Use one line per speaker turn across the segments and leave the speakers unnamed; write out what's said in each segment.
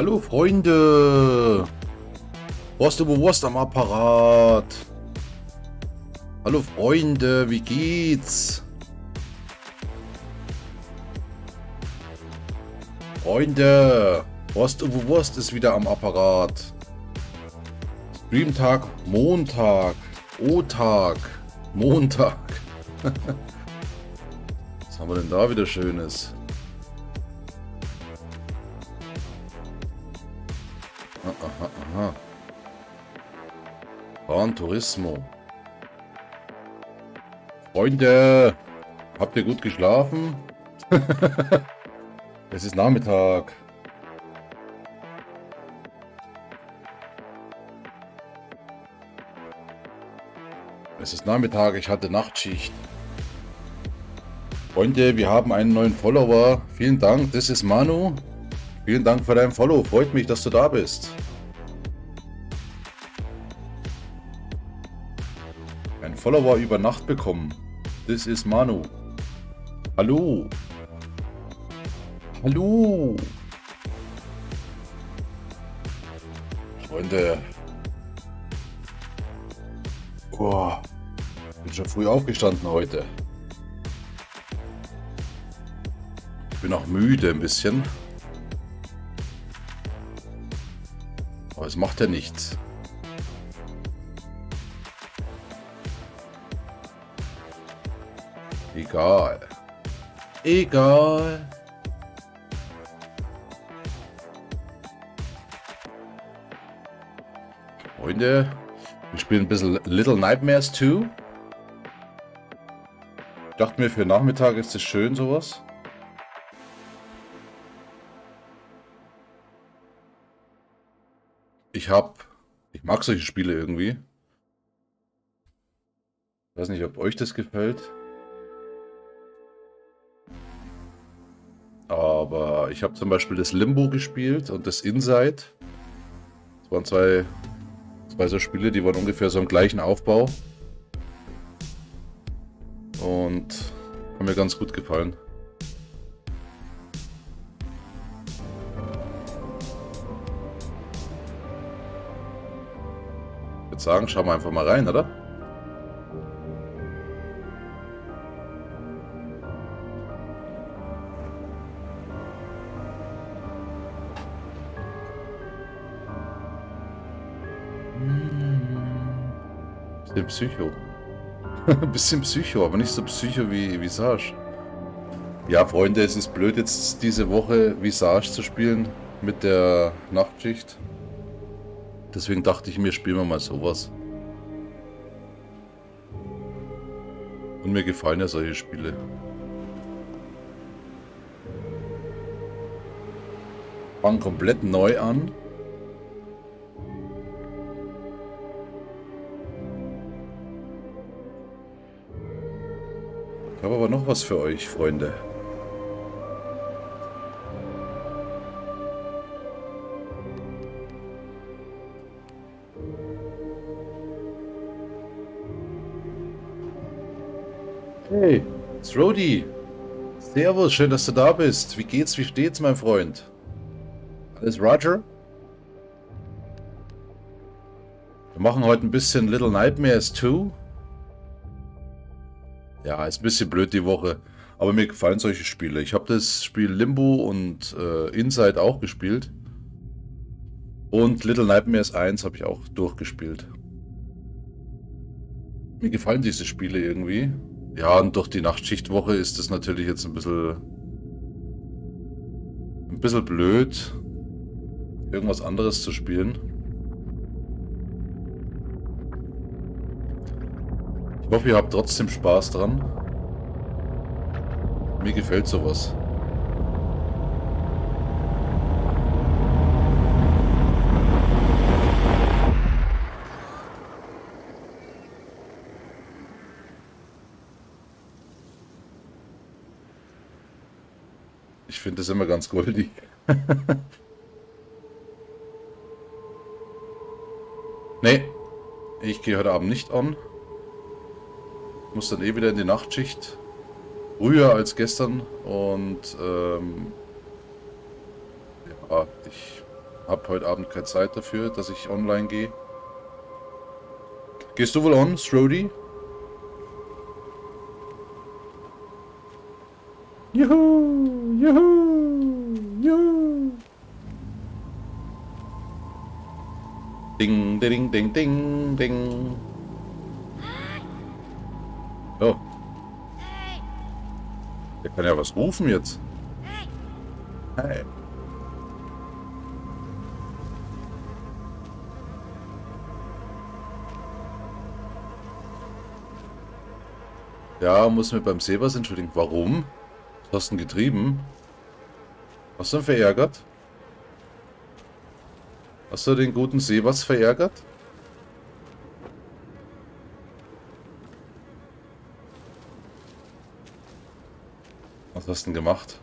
Hallo Freunde! Wurst über Wurst am Apparat. Hallo Freunde, wie geht's? Freunde, über Wurst ist wieder am Apparat. Streamtag, Montag, O-Tag, Montag. Was haben wir denn da wieder Schönes? Gran Turismo. Freunde, habt ihr gut geschlafen? es ist Nachmittag. Es ist Nachmittag, ich hatte Nachtschicht. Freunde, wir haben einen neuen Follower. Vielen Dank, das ist Manu. Vielen Dank für dein Follow. Freut mich, dass du da bist. Follower über Nacht bekommen. Das ist Manu. Hallo. Hallo. Freunde. Boah. Bin schon früh aufgestanden heute. Bin auch müde ein bisschen. Aber es macht ja nichts. Egal. Egal. Freunde, wir spielen ein bisschen Little Nightmares 2. Ich dachte mir, für Nachmittag ist es schön, sowas. Ich hab, ich mag solche Spiele irgendwie. Ich weiß nicht, ob euch das gefällt. Aber ich habe zum Beispiel das Limbo gespielt und das Inside. Das waren zwei, zwei so Spiele, die waren ungefähr so im gleichen Aufbau. Und haben mir ganz gut gefallen. Ich würde sagen, schauen wir einfach mal rein, oder? Psycho. Ein bisschen Psycho, aber nicht so Psycho wie Visage. Ja, Freunde, es ist blöd jetzt diese Woche Visage zu spielen mit der Nachtschicht. Deswegen dachte ich mir, spielen wir mal sowas. Und mir gefallen ja solche Spiele. Fangen komplett neu an. Noch was für euch, Freunde. Hey, it's Rody. Servus, schön, dass du da bist. Wie geht's, wie steht's, mein Freund? Alles Roger? Wir machen heute ein bisschen Little Nightmares 2. Ja, ist ein bisschen blöd die Woche. Aber mir gefallen solche Spiele. Ich habe das Spiel Limbo und äh, Inside auch gespielt. Und Little Nightmares 1 habe ich auch durchgespielt. Mir gefallen diese Spiele irgendwie. Ja, und durch die Nachtschichtwoche ist es natürlich jetzt ein bisschen... Ein bisschen blöd, irgendwas anderes zu spielen. Ich hoffe, ihr habt trotzdem Spaß dran. Mir gefällt sowas. Ich finde das immer ganz goldig. nee, ich gehe heute Abend nicht an. Muss dann eh wieder in die Nachtschicht. Früher als gestern. Und ähm, ja, ich habe heute Abend keine Zeit dafür, dass ich online gehe. Gehst du wohl on, Strody? Juhu, juhu, juhu. Ding, ding, ding, ding, ding. Kann ja was rufen jetzt. Hey. Ja, muss mir beim Sebas entschuldigen. Warum? Was hast du denn getrieben? Hast du ihn verärgert? Hast du den guten Sebas verärgert? Was hast du denn gemacht?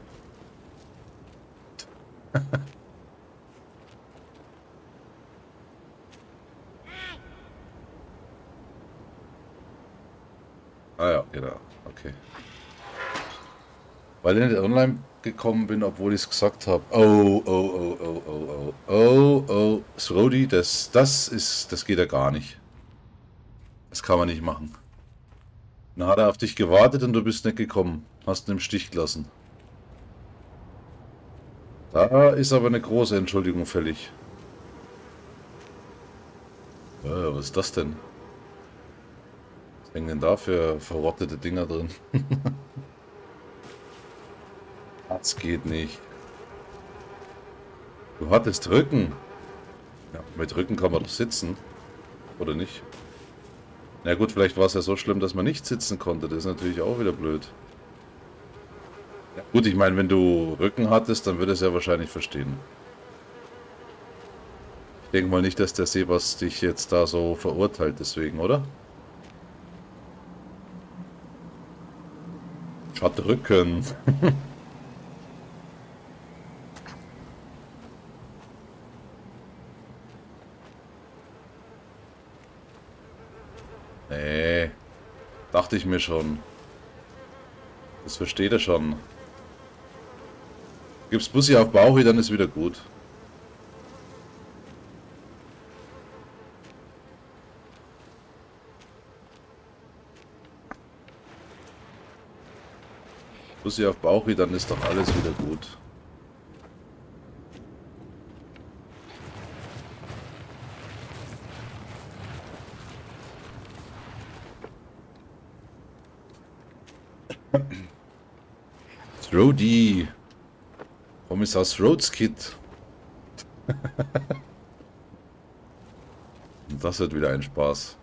ah ja, genau. Okay. Weil ich nicht online gekommen bin, obwohl ich es gesagt habe. Oh, oh, oh, oh, oh, oh, oh, oh, Srodi, das, das ist, das geht ja gar nicht. Das kann man nicht machen. Dann hat er auf dich gewartet und du bist nicht gekommen. Hast ihn im Stich gelassen. Da ist aber eine große Entschuldigung fällig. Äh, was ist das denn? Was hängen denn da für verrottete Dinger drin? Das geht nicht. Du hattest Rücken. Ja, mit Rücken kann man doch sitzen. Oder nicht? Na gut, vielleicht war es ja so schlimm, dass man nicht sitzen konnte. Das ist natürlich auch wieder blöd. Ja, gut, ich meine, wenn du Rücken hattest, dann würde es ja wahrscheinlich verstehen. Ich denke mal nicht, dass der Sebas dich jetzt da so verurteilt deswegen, oder? Schaut Rücken. Dachte ich mir schon. Das versteht er schon. Gibst Bussi auf Bauchi, dann ist wieder gut. Bussi auf Bauchi, dann ist doch alles wieder gut. Rody. Kommissar Rhodes Kid. das wird wieder ein Spaß.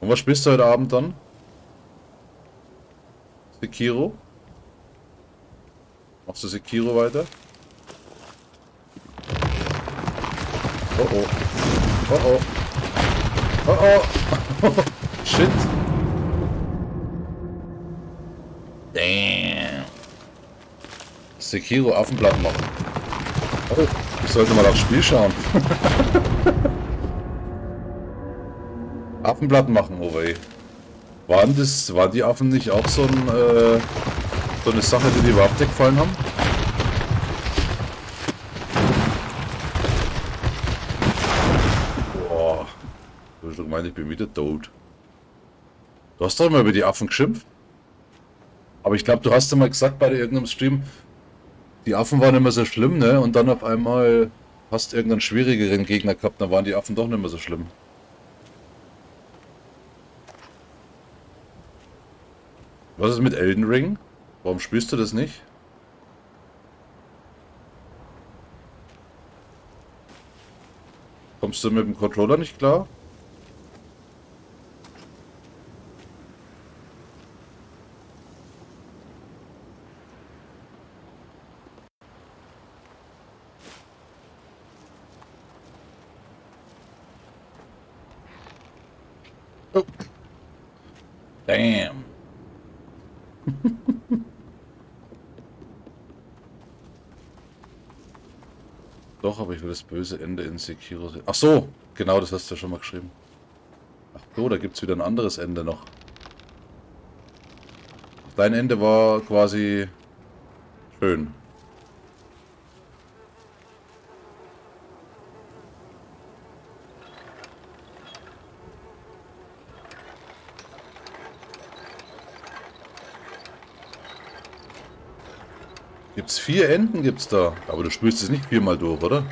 Und was spielst du heute Abend dann? Sekiro? Machst du Sekiro weiter? Oh oh. Oh oh. Oh oh. Shit. Sekiro Affenblatt machen. Oh, ich sollte mal aufs Spiel schauen. Affenblatt machen, oh. Waren das, waren die Affen nicht auch so, ein, äh, so eine Sache, die die überhaupt gefallen haben? Boah. Du hast doch gemeint, ich bin wieder tot. Du hast doch immer über die Affen geschimpft. Aber ich glaube, du hast ja mal gesagt bei irgendeinem Stream, die Affen waren immer so schlimm, ne? Und dann auf einmal hast irgendeinen schwierigeren Gegner gehabt, dann waren die Affen doch nicht mehr so schlimm. Was ist mit Elden Ring? Warum spielst du das nicht? Kommst du mit dem Controller nicht klar? Oh. Damn. Will das böse Ende in Sekiro. Ach so, genau, das hast du ja schon mal geschrieben. Ach so, da gibt es wieder ein anderes Ende noch. Dein Ende war quasi schön. Gibt's vier Enden gibt's da. Aber du spielst es nicht viermal durch, oder?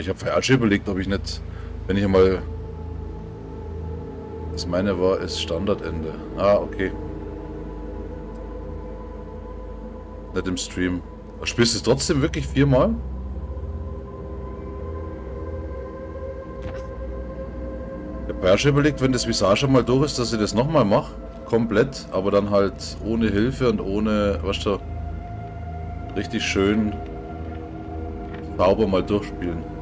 Weil ich habe falsch überlegt, ob ich nicht, wenn ich mal... Das meine war, ist Standardende. Ah, okay. Nicht im Stream. Spielst du es trotzdem wirklich viermal? habe schon überlegt, wenn das Visage mal durch ist, dass ich das nochmal mache. Komplett, aber dann halt ohne Hilfe und ohne, weißt du, richtig schön sauber mal durchspielen.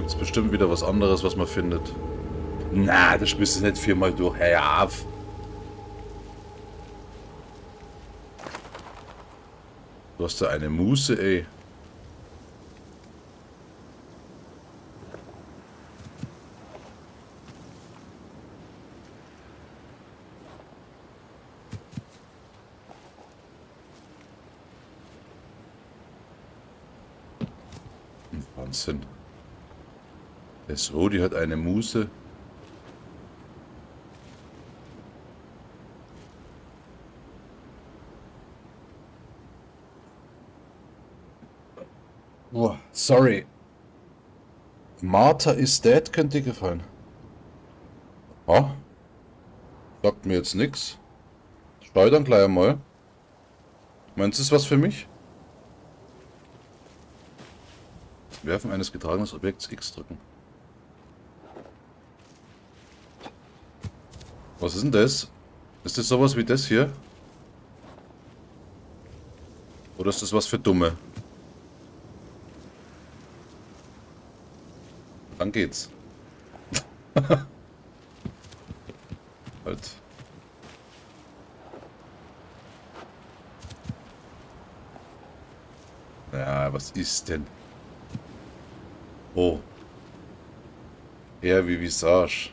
Gibt es bestimmt wieder was anderes, was man findet. Na, das spielst du nicht viermal durch. Hey, auf! Du hast da eine Muße, ey. Der Sodi hat eine Muse. Oh, sorry. Martha is dead könnte dir gefallen. Ah, sagt mir jetzt nichts. Steu dann gleich einmal. Meinst du, ist was für mich? Werfen eines getragenen Objekts X drücken. Was ist denn das? Ist das sowas wie das hier? Oder ist das was für Dumme? Dann geht's. halt. Ja, was ist denn? Oh. Eher wie Visage.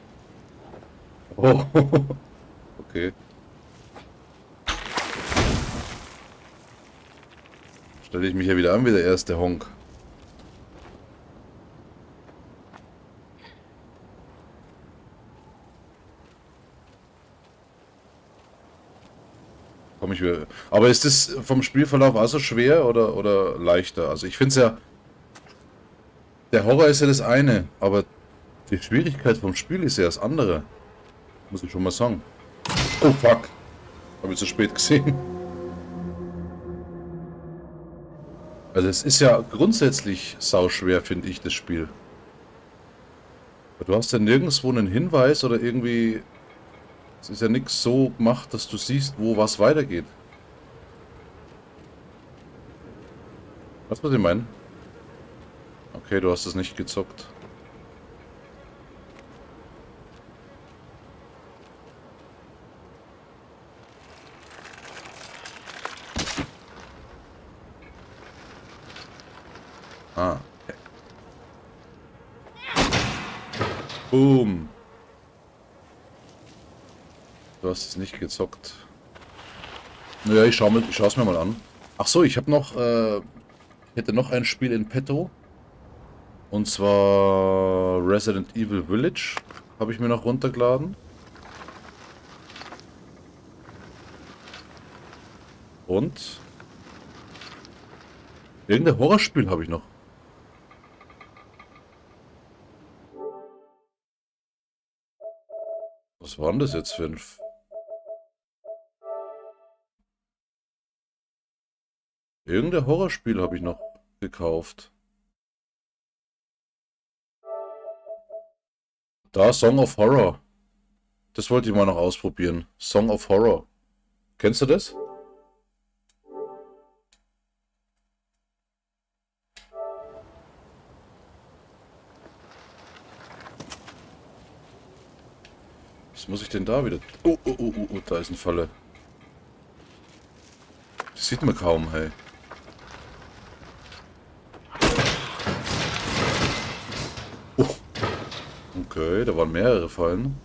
Okay. Stelle ich mich ja wieder an wie der erste Honk. Komm ich wieder. Aber ist das vom Spielverlauf also schwer oder, oder leichter? Also ich finde es ja der Horror ist ja das eine, aber die Schwierigkeit vom Spiel ist ja das andere. Muss ich schon mal sagen. Oh fuck. Habe ich zu spät gesehen. Also es ist ja grundsätzlich sauschwer, finde ich, das Spiel. Du hast ja nirgendwo einen Hinweis oder irgendwie... Es ist ja nichts so gemacht, dass du siehst, wo was weitergeht. Was was ich meine? Okay, du hast es nicht gezockt. Boom. Du hast es nicht gezockt. Naja, ich schaue es mir mal an. Ach so, ich habe noch, äh, hätte noch ein Spiel in petto. Und zwar Resident Evil Village habe ich mir noch runtergeladen. Und irgendein Horrorspiel habe ich noch. Was war denn das jetzt für ein... F Irgendein Horrorspiel habe ich noch gekauft. Da, Song of Horror. Das wollte ich mal noch ausprobieren. Song of Horror. Kennst du das? Was muss ich denn da wieder... Oh, oh, oh, oh, oh, da ist ein Falle. Das sieht man kaum, hey. Oh. Okay, da waren mehrere Fallen.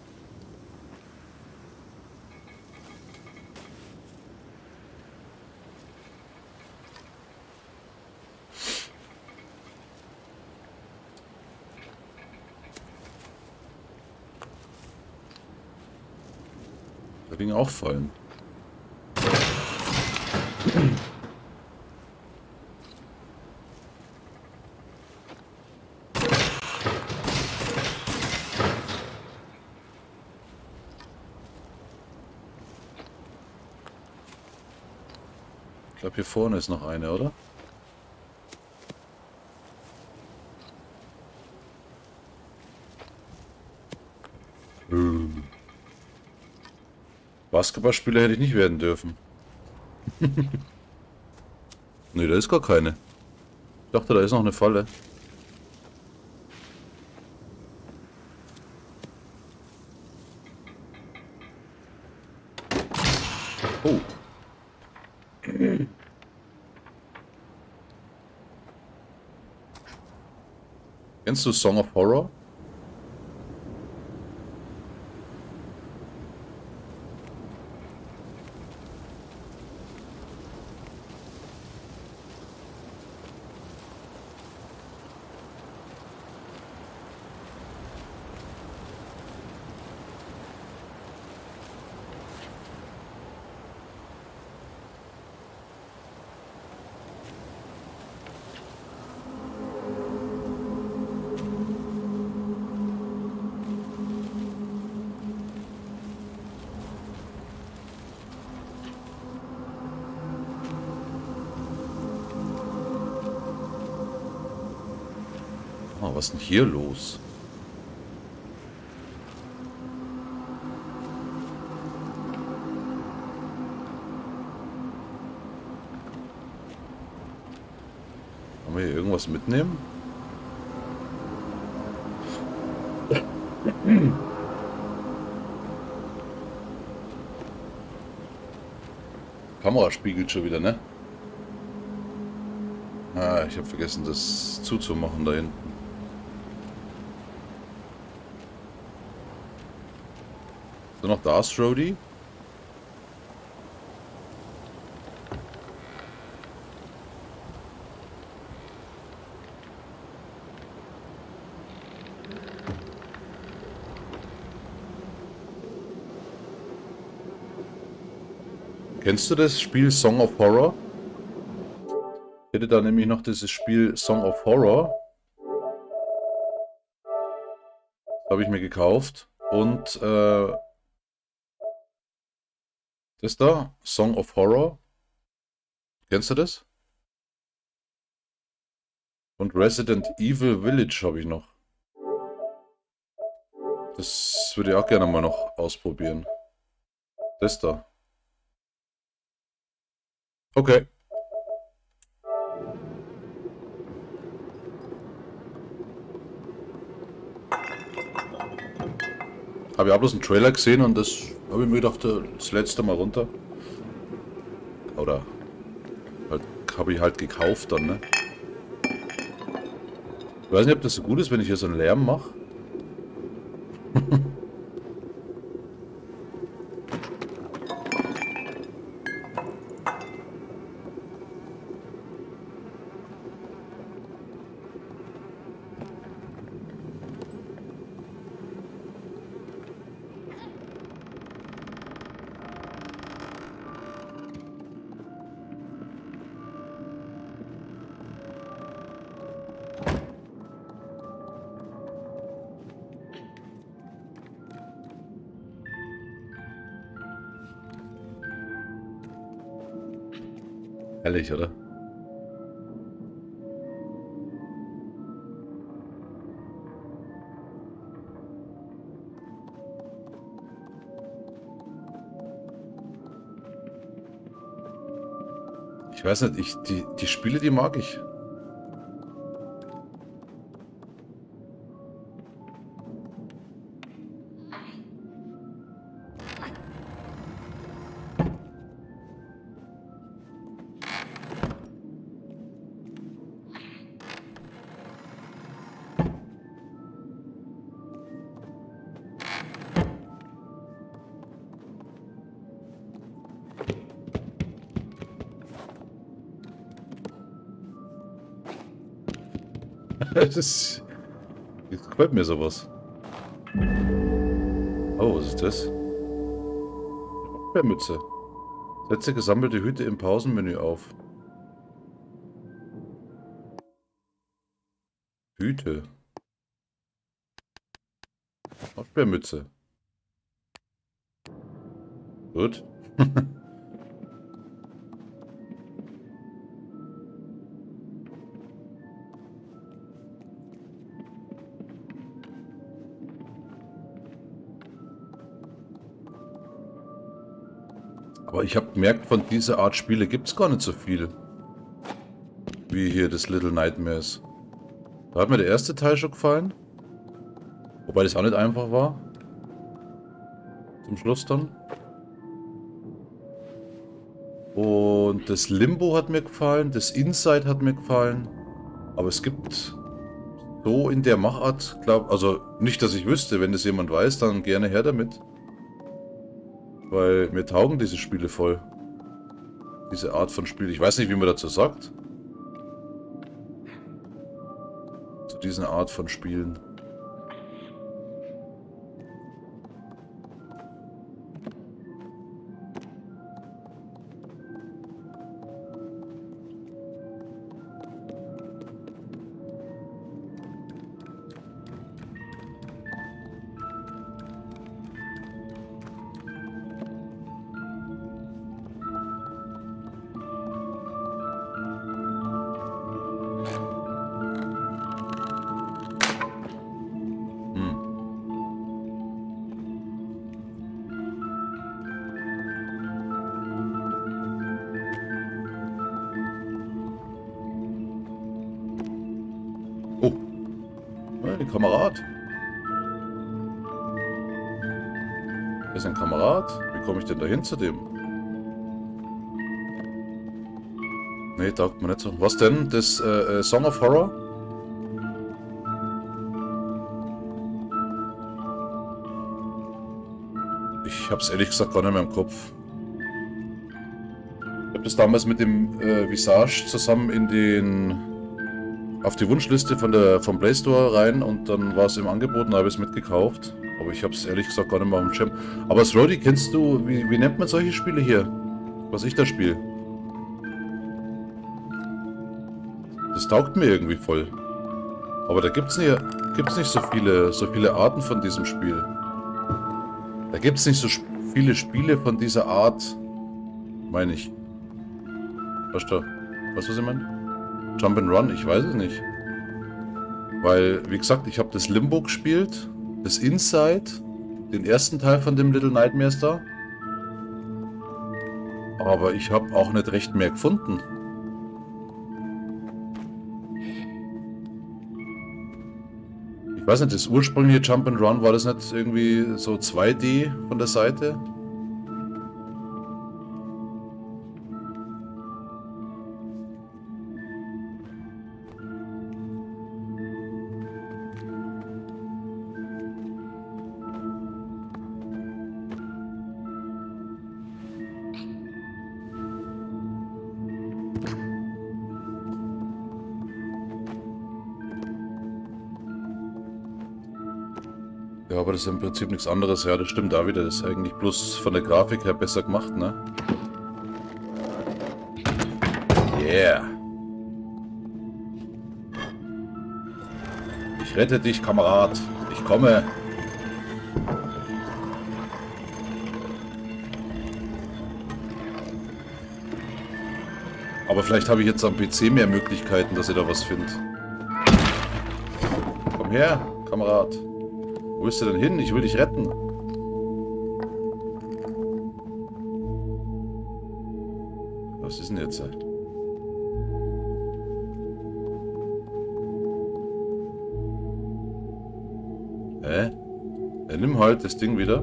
Auch Fallen. Ich glaube, hier vorne ist noch eine, oder? Basketballspieler hätte ich nicht werden dürfen. ne, da ist gar keine. Ich dachte, da ist noch eine Falle. Oh. Kennst du Song of Horror? Was ist denn hier los? Kann wir hier irgendwas mitnehmen? Kamera spiegelt schon wieder, ne? Ah, ich habe vergessen, das zuzumachen da hinten. Ist noch da, Strody? Kennst du das Spiel Song of Horror? Ich hätte da nämlich noch dieses Spiel Song of Horror. Habe ich mir gekauft. Und äh, das da, Song of Horror. Kennst du das? Und Resident Evil Village habe ich noch. Das würde ich auch gerne mal noch ausprobieren. Das da. Okay. Habe ich auch bloß einen Trailer gesehen und das habe ich mir gedacht, das letzte Mal runter. Oder halt, habe ich halt gekauft dann, ne? Ich weiß nicht, ob das so gut ist, wenn ich hier so einen Lärm mache. Weiß nicht, ich, die, die Spiele, die mag ich. Das, ist, das gefällt mir sowas. Oh, was ist das? Erdbeermütze. Setze gesammelte Hüte im Pausenmenü auf. Hüte. Erdbeermütze. Gut. Aber ich habe gemerkt, von dieser Art Spiele gibt es gar nicht so viel. Wie hier das Little Nightmares. Da hat mir der erste Teil schon gefallen. Wobei das auch nicht einfach war. Zum Schluss dann. Und das Limbo hat mir gefallen, das Inside hat mir gefallen. Aber es gibt so in der Machart, glaub, also nicht, dass ich wüsste, wenn das jemand weiß, dann gerne her damit. Weil mir taugen diese Spiele voll. Diese Art von Spiel. Ich weiß nicht, wie man dazu sagt. Zu dieser Art von Spielen. Dahin zu dem? Nee, taugt mir nicht so. Was denn? Das äh, äh, Song of Horror? Ich hab's ehrlich gesagt gar nicht mehr im Kopf. Ich hab das damals mit dem äh, Visage zusammen in den auf die Wunschliste von der, vom Play Store rein und dann war es im Angebot und habe es mitgekauft. Aber ich habe es ehrlich gesagt gar nicht mehr auf dem Schirm. Aber das Rody, kennst du, wie, wie nennt man solche Spiele hier? Was ich da spiele? Das taugt mir irgendwie voll. Aber da gibt es nicht, gibt's nicht so, viele, so viele Arten von diesem Spiel. Da gibt es nicht so viele Spiele von dieser Art, meine ich. Weißt du, weißt du, was ich meine? Jump and Run? Ich weiß es nicht. Weil, wie gesagt, ich habe das Limbo gespielt, das Inside, den ersten Teil von dem Little Nightmares da. Aber ich habe auch nicht recht mehr gefunden. Ich weiß nicht, das ursprüngliche Jump and Run war das nicht irgendwie so 2D von der Seite? Aber das ist im Prinzip nichts anderes. Ja, das stimmt da wieder. Das ist eigentlich bloß von der Grafik her besser gemacht, ne? Yeah. Ich rette dich, Kamerad. Ich komme. Aber vielleicht habe ich jetzt am PC mehr Möglichkeiten, dass ihr da was findet. Komm her, Kamerad. Wo bist du denn hin? Ich will dich retten. Was ist denn jetzt? Hä? Er nimm halt das Ding wieder.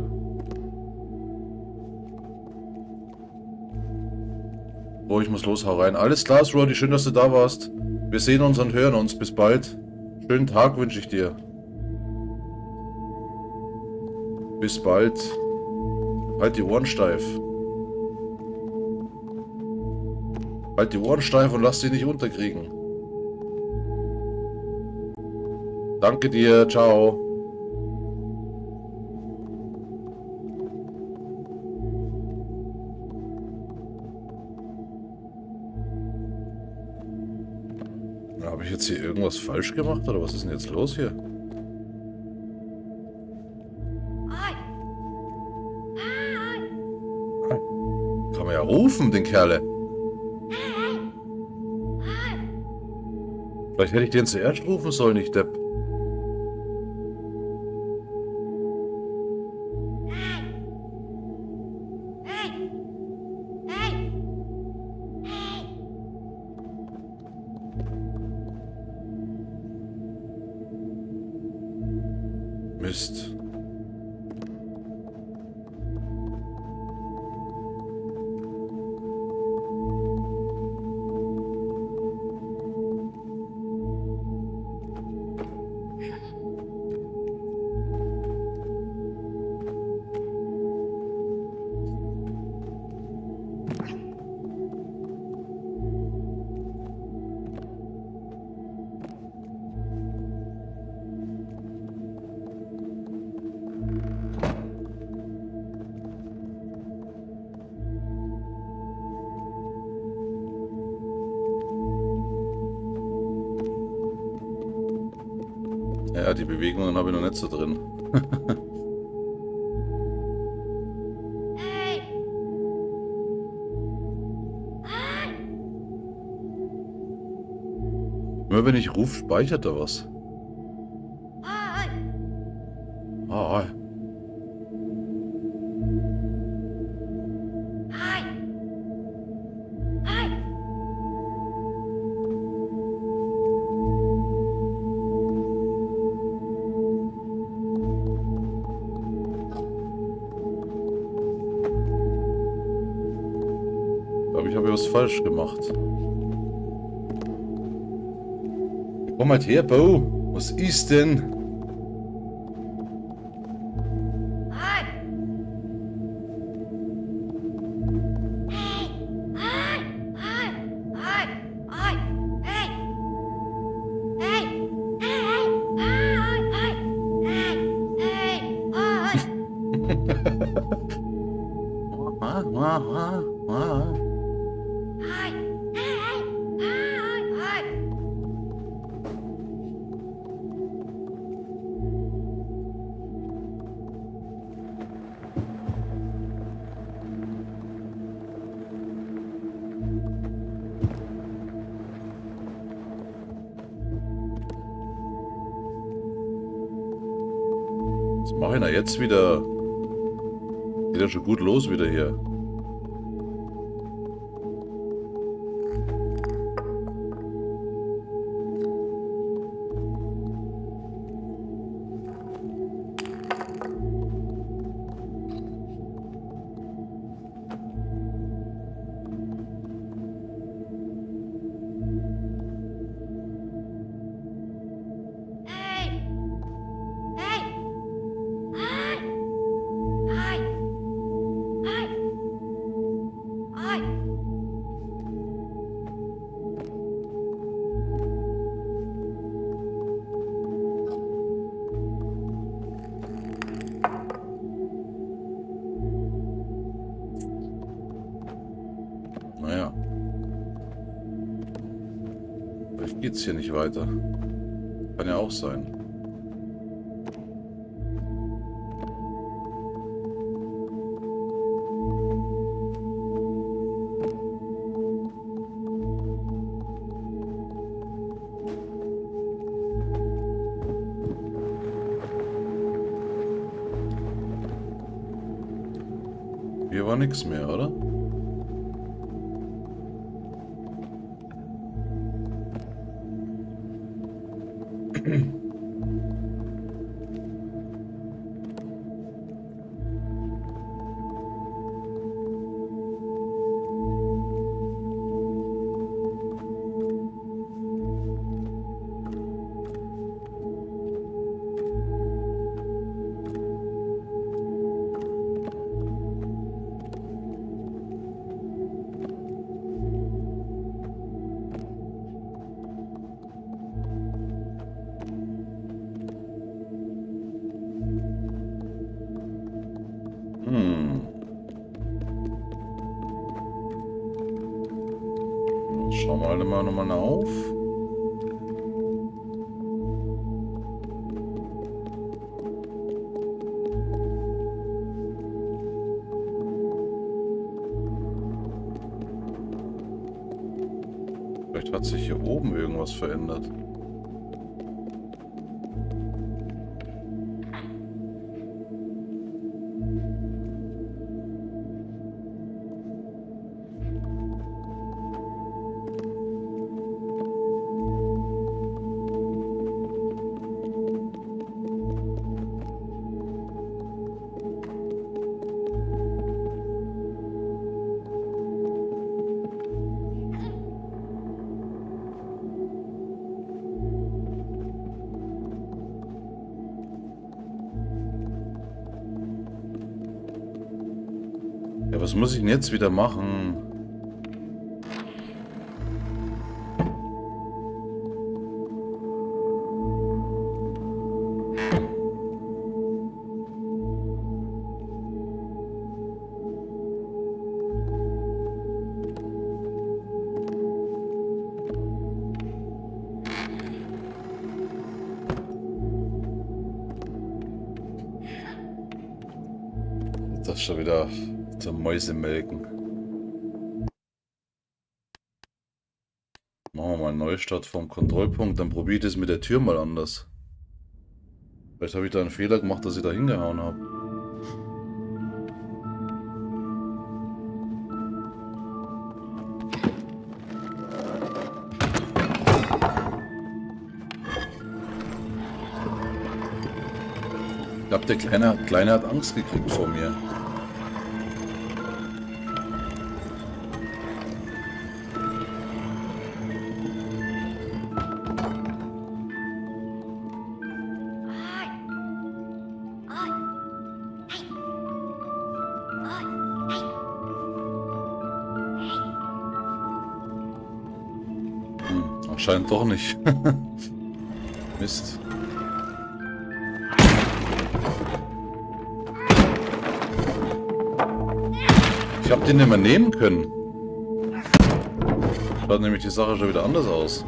Oh, ich muss los, hau rein. Alles klar, Roddy, schön, dass du da warst. Wir sehen uns und hören uns. Bis bald. Schönen Tag wünsche ich dir. Bis bald. Halt die Ohren steif. Halt die Ohren steif und lass sie nicht unterkriegen. Danke dir. Ciao. Habe ich jetzt hier irgendwas falsch gemacht oder was ist denn jetzt los hier? Rufen, den Kerle. Vielleicht hätte ich den zuerst rufen sollen, ich Depp. So drin. Immer wenn ich rufe, speichert er was. Glaube, ich habe was falsch gemacht. Komm halt her, Bo. Was ist denn? Gut los wieder hier. Nicht weiter. Kann ja auch sein. Hier war nichts mehr, oder? Denn jetzt wieder machen? Das schon wieder zum Mäusemelken. Machen wir mal einen Neustart vom Kontrollpunkt, dann probiere ich das mit der Tür mal anders. Vielleicht habe ich da einen Fehler gemacht, dass ich da hingehauen habe. Ich glaube, der Kleine, Kleine hat Angst gekriegt vor mir. Doch nicht. Mist. Ich habe den nicht mehr nehmen können. Schaut nämlich die Sache schon wieder anders aus.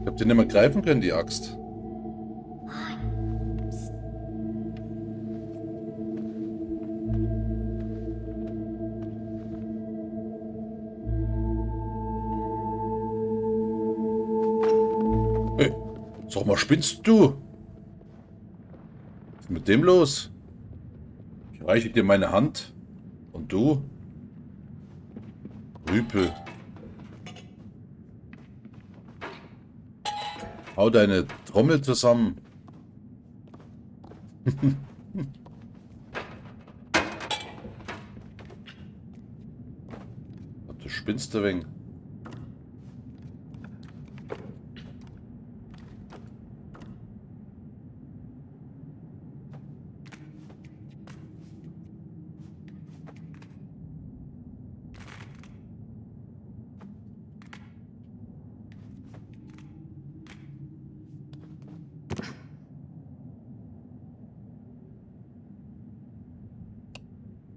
Ich habe den nicht mehr greifen können, die Axt. Mal, spinnst du? Was ist mit dem los? Ich reiche dir meine Hand. Und du? Rüpel. Hau deine Trommel zusammen. du spinnst ein wenig.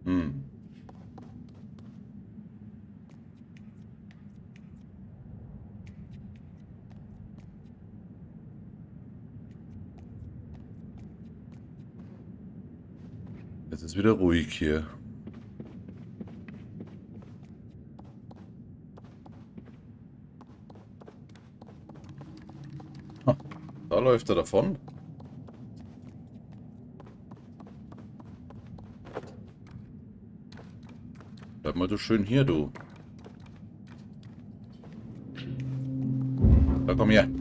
Hm. Jetzt ist wieder ruhig hier. Ha, da läuft er davon. Bleib mal du schön hier, du. Da komm her.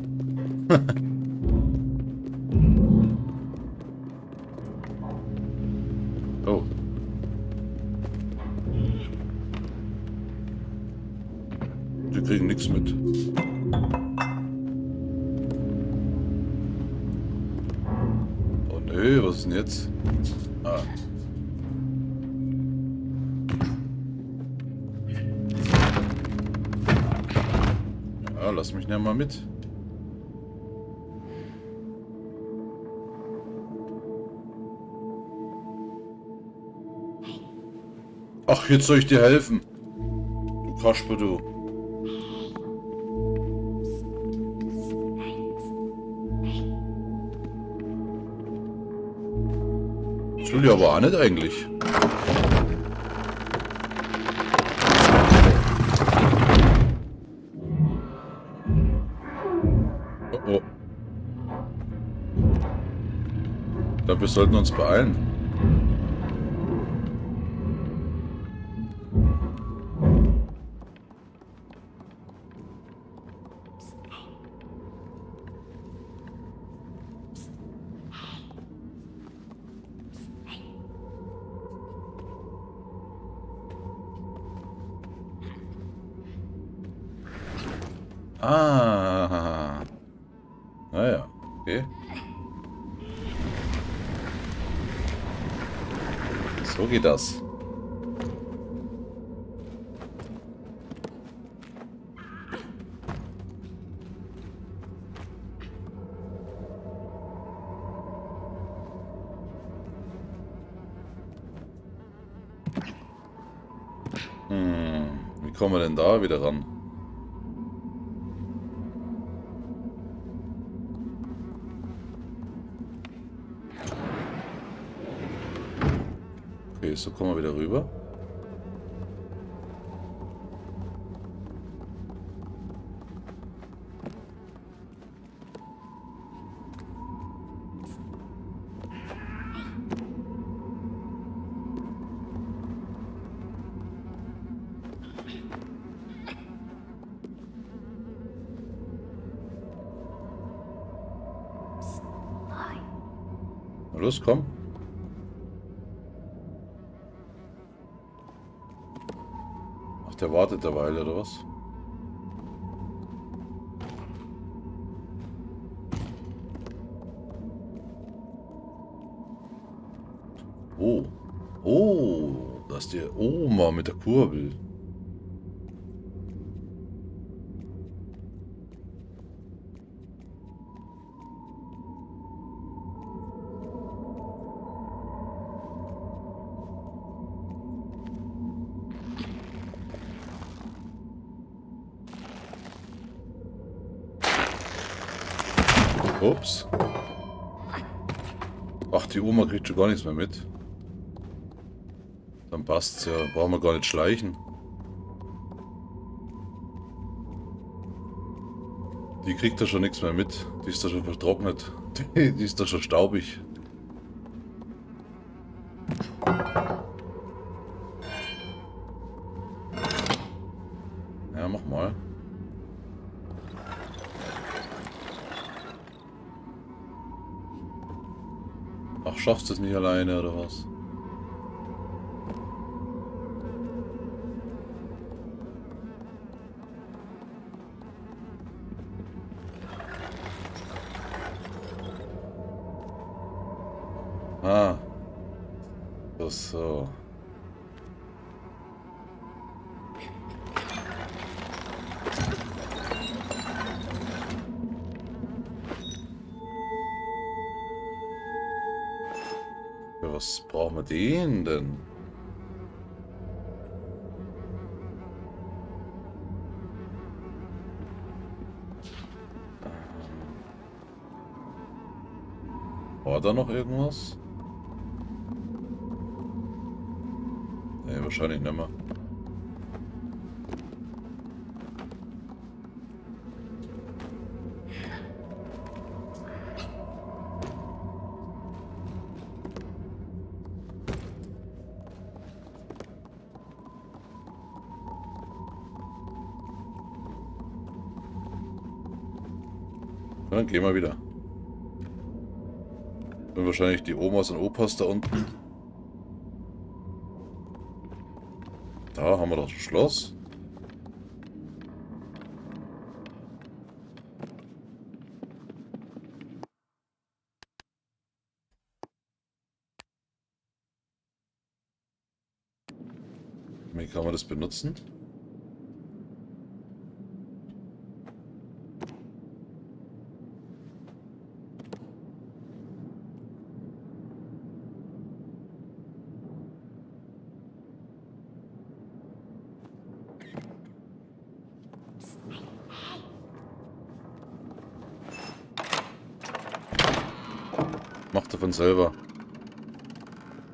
Jetzt soll ich dir helfen. Du Kasper, du. Das will ich aber auch nicht eigentlich. Oh, oh. Ich glaube, wir sollten uns beeilen. Das. Hm, wie kommen wir denn da wieder ran? So kommen wir wieder rüber. Los, komm. Ach, der wartet eine Weile, oder was? Oh. Oh, das ist der Oma mit der Kurbel. Schon gar nichts mehr mit. Dann passt's ja. Brauchen wir gar nicht schleichen. Die kriegt da schon nichts mehr mit. Die ist da schon vertrocknet. Die, die ist da schon staubig. Schaffst es nicht alleine oder was? War da noch irgendwas? Nee, wahrscheinlich nicht mehr. Dann gehen wir wieder. Sind wahrscheinlich die Omas und Opas da unten. Da haben wir das Schloss. Wie kann man das benutzen? Er von selber.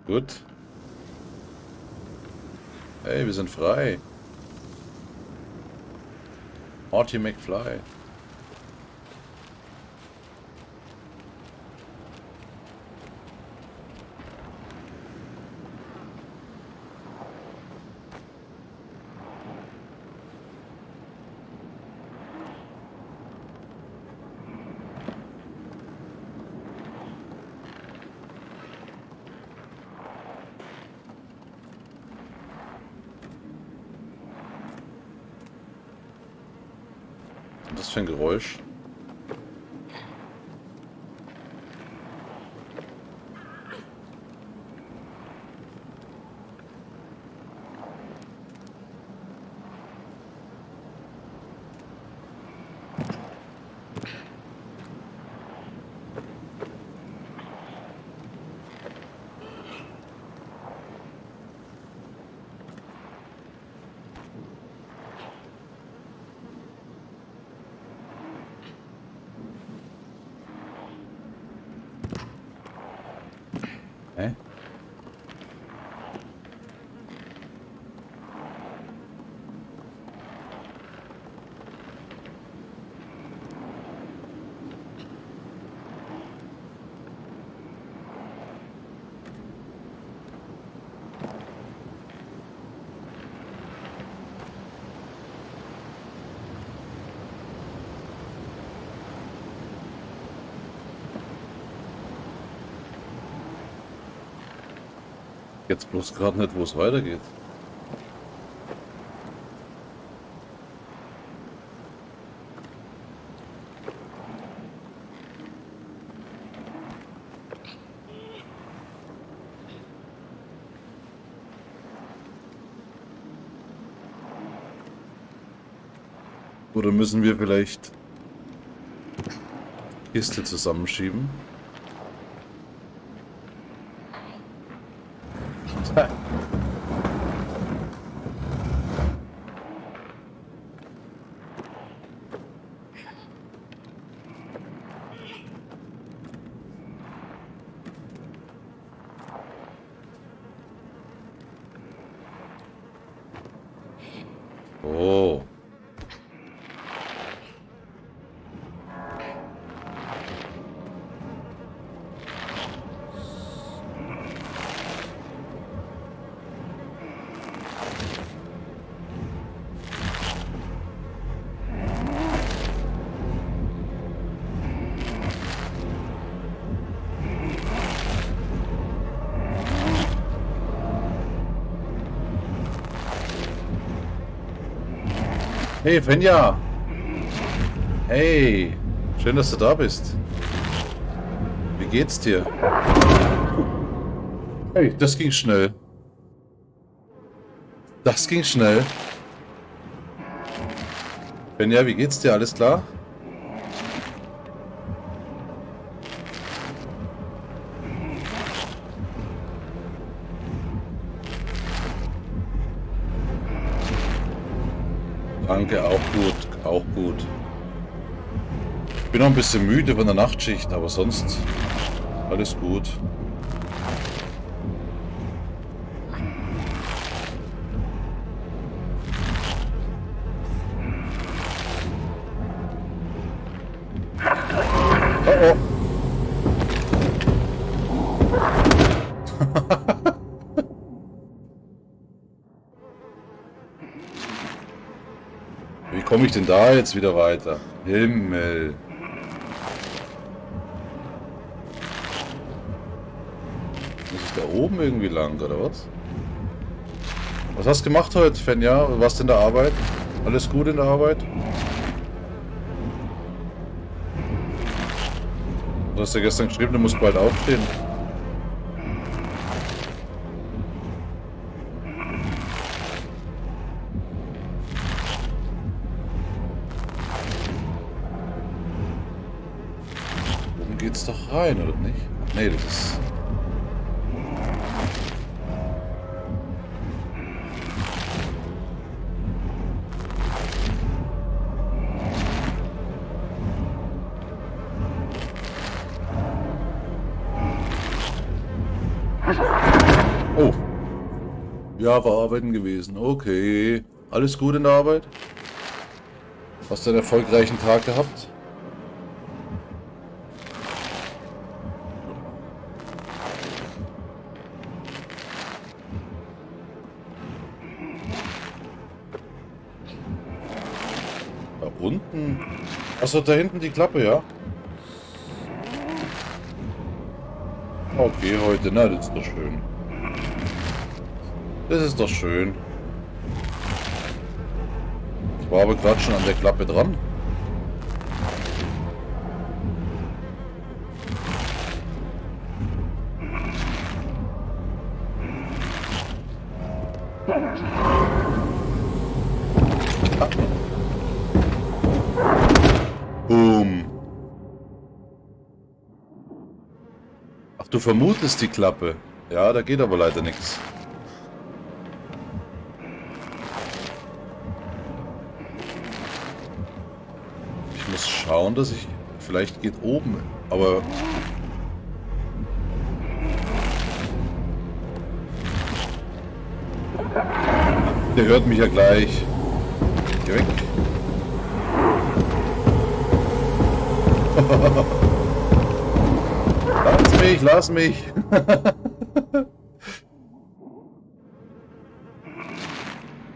Gut. Hey, wir sind frei. Marty McFly. Geräusch? Jetzt bloß gerade nicht, wo es weitergeht. Oder müssen wir vielleicht Kiste zusammenschieben? Hey, Fenja! Hey! Schön, dass du da bist. Wie geht's dir? Hey, das ging schnell. Das ging schnell. Fenja, wie geht's dir? Alles klar? Danke, auch gut, auch gut. Ich bin noch ein bisschen müde von der Nachtschicht, aber sonst alles gut. Ich denn da jetzt wieder weiter? Himmel. Muss ich da oben irgendwie lang, oder was? Was hast du gemacht heute, Fenja? Was in der Arbeit? Alles gut in der Arbeit? Du hast ja gestern geschrieben, du musst bald aufstehen. Ja, war arbeiten gewesen. Okay. Alles gut in der Arbeit? Hast du einen erfolgreichen Tag gehabt? Da unten? Achso, da hinten die Klappe, ja? Okay, heute, na, das ist doch schön. Das ist doch schön. Ich war aber gerade schon an der Klappe dran. Ach, du vermutest die Klappe. Ja, da geht aber leider nichts. Ich muss schauen, dass ich... Vielleicht geht oben, aber... Der hört mich ja gleich. Geh weg. Lass mich, lass mich.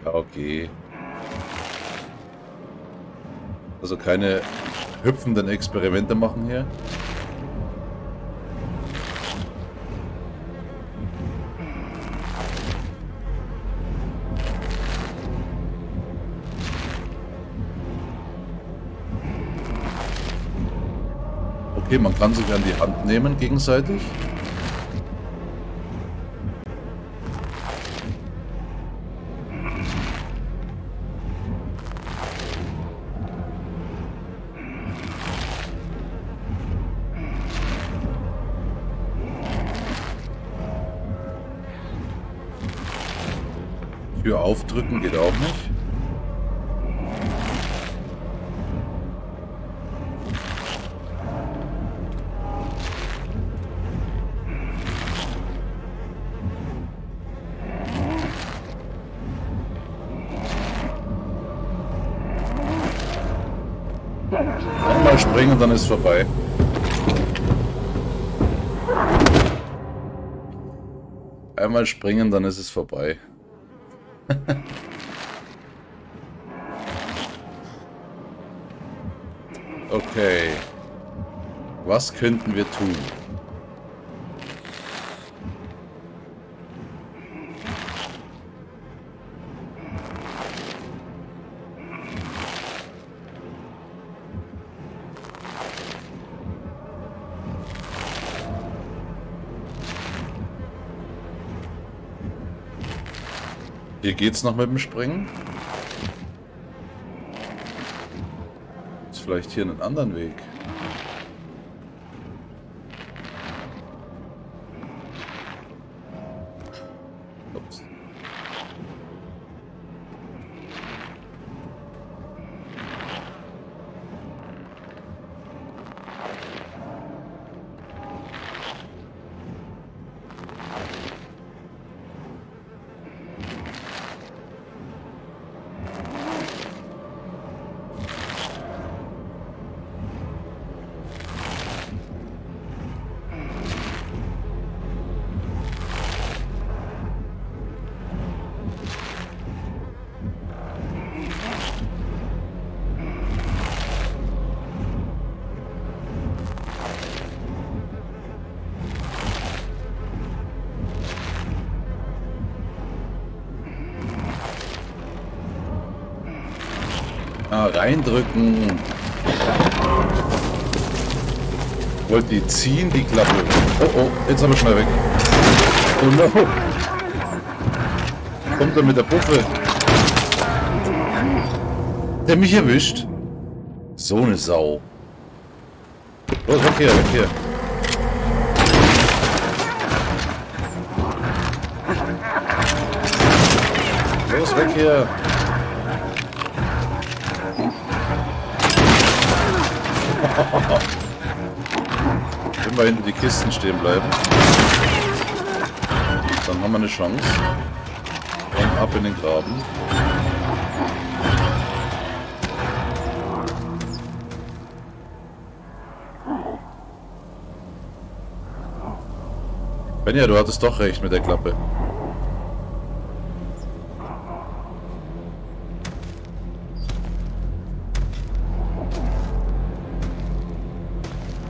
ja, okay. Also keine hüpfenden Experimente machen hier. Okay, man kann sich an die Hand nehmen gegenseitig. Tür aufdrücken geht auch nicht. Einmal springen, dann ist vorbei. Einmal springen, dann ist es vorbei. Okay. Was könnten wir tun? Hier geht's noch mit dem Springen. Vielleicht hier einen anderen Weg. Reindrücken. Wollt die ziehen, die Klappe. Oh, oh, jetzt aber schnell weg. Oh no. Kommt er mit der Puffe. Der mich erwischt. So eine Sau. Los, weg hier, weg hier. Los, weg hier. Wir hinter die Kisten stehen bleiben, dann haben wir eine Chance. Und ab in den Graben. Benja, du hattest doch recht mit der Klappe.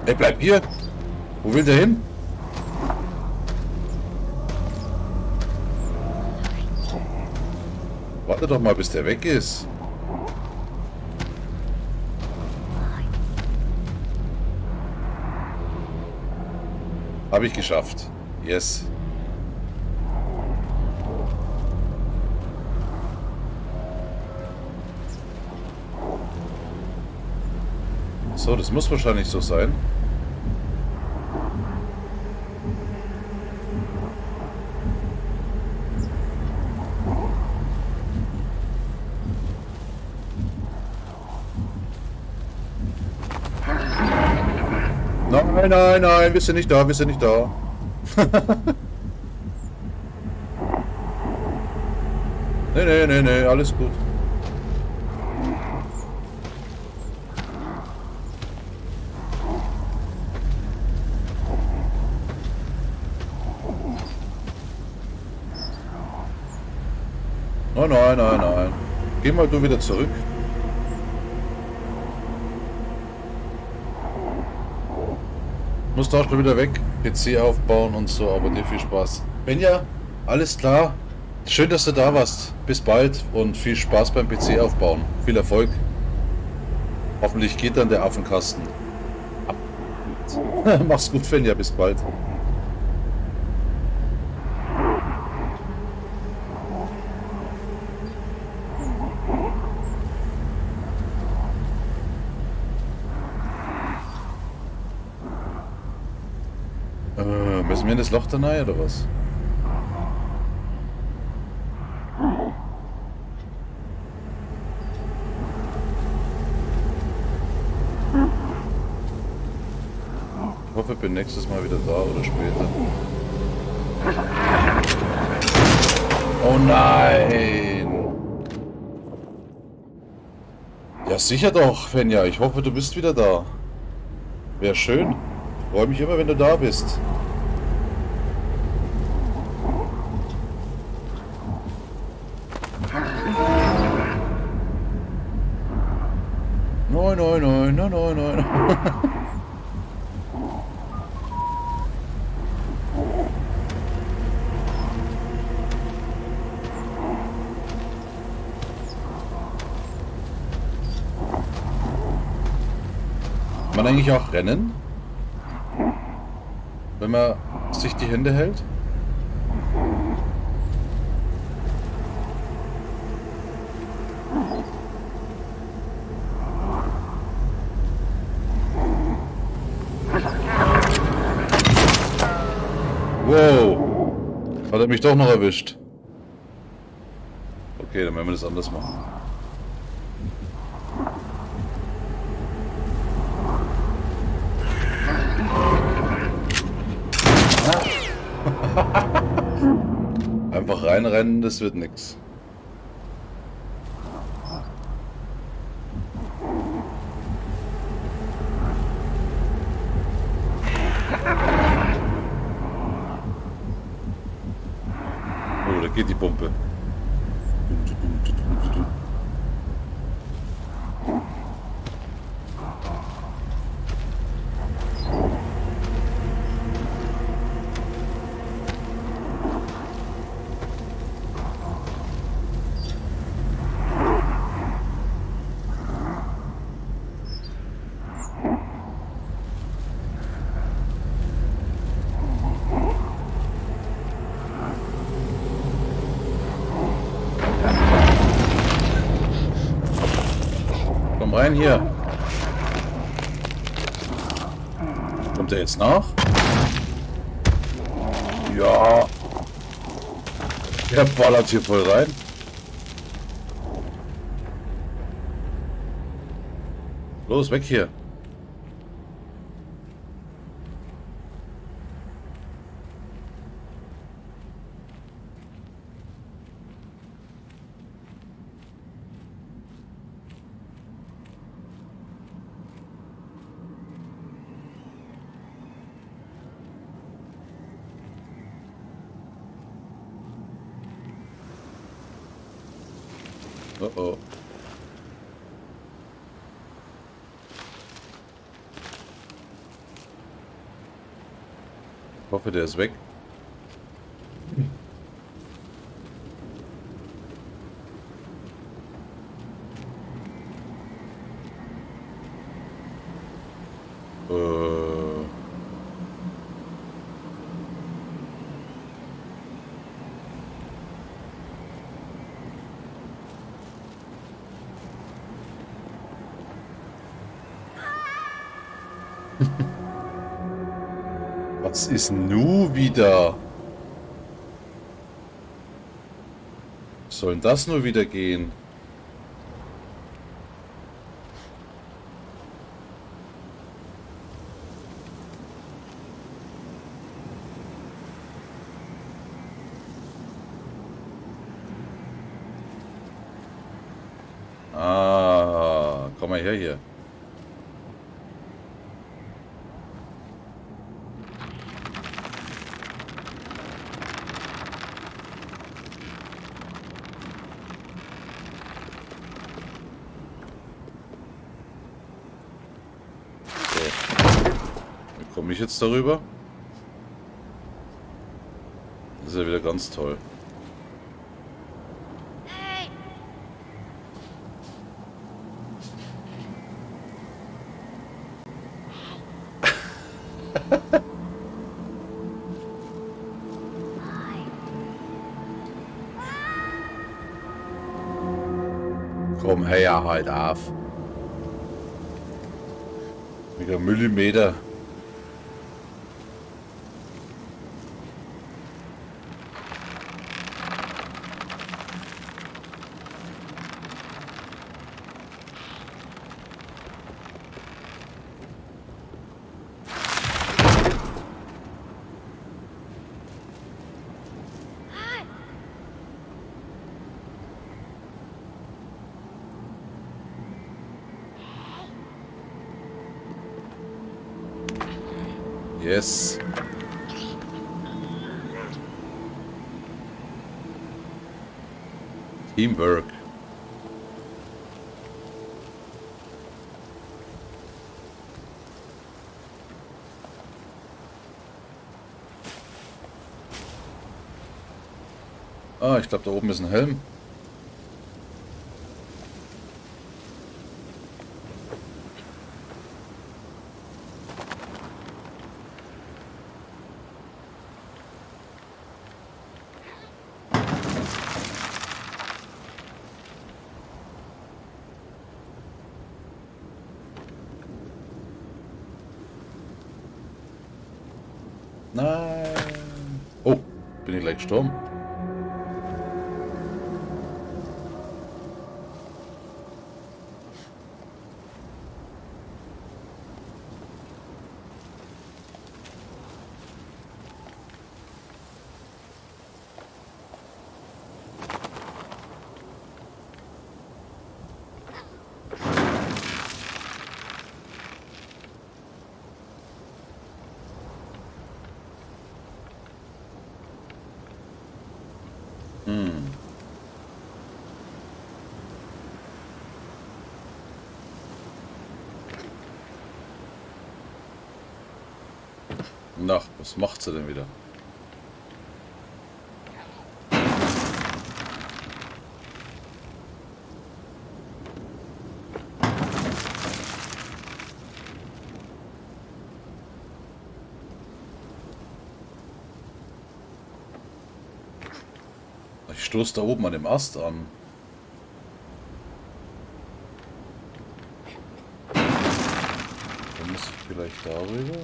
Ey, bleib hier! Wo will der hin? Warte doch mal, bis der weg ist. Habe ich geschafft. Yes. So, das muss wahrscheinlich so sein. Nein, nein, nein, wir sind nicht da, wir sind nicht da. nee, nee, nee, nee, alles gut. Nein, nein, nein, nein. Geh mal du wieder zurück. Muss da schon wieder weg. PC aufbauen und so, aber dir viel Spaß. Benja, alles klar. Schön, dass du da warst. Bis bald und viel Spaß beim PC aufbauen. Viel Erfolg. Hoffentlich geht dann der Affenkasten. Mach's gut, Fenja. Bis bald. Äh, müssen in das Loch da rein, oder was? Ich hoffe, ich bin nächstes Mal wieder da oder später. Oh nein! Ja, sicher doch, Fenja. Ich hoffe, du bist wieder da. Wäre schön. Freue mich immer, wenn du da bist. eigentlich auch rennen? Wenn man sich die Hände hält? Wow. Hat er mich doch noch erwischt. Okay, dann werden wir das anders machen. Das wird nix. Nach? Ja. Der ballert hier voll rein. Los, weg hier. Oh oh. Ich hoffe, der ist weg. Äh. Was ist nu wieder? Was soll denn das nur wieder gehen? Ah, komm mal her hier. Jetzt darüber? Das ist ja wieder ganz toll. Komm her halt auf. Wieder Millimeter.
Hi!
Yes. Teamwork. Ah, ich glaube, da oben ist ein Helm. Nein. bin ich gleich gestorben. Hm. Na, was macht sie denn wieder? Ich stoße da oben an dem Ast an. Dann muss ich vielleicht darüber.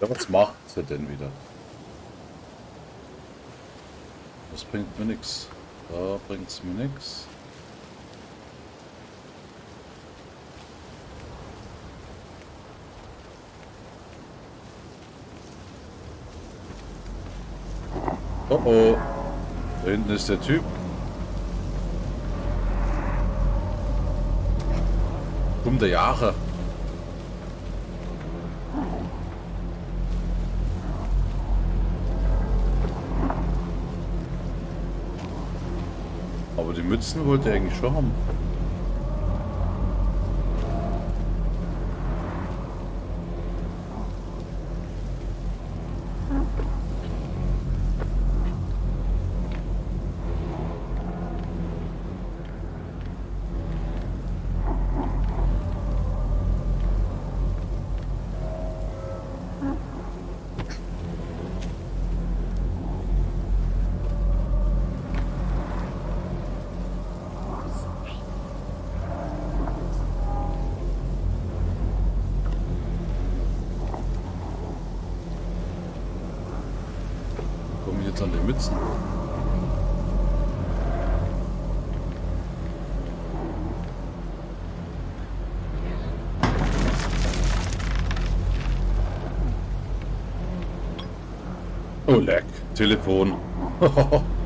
Ja, was macht sie denn wieder? Das bringt mir nichts. Da bringt es mir nichts. Oh oh. Da hinten ist der Typ. Um der Jahre. Mützen wollte er eigentlich schon haben. Mützen? Oh, leck. Telefon.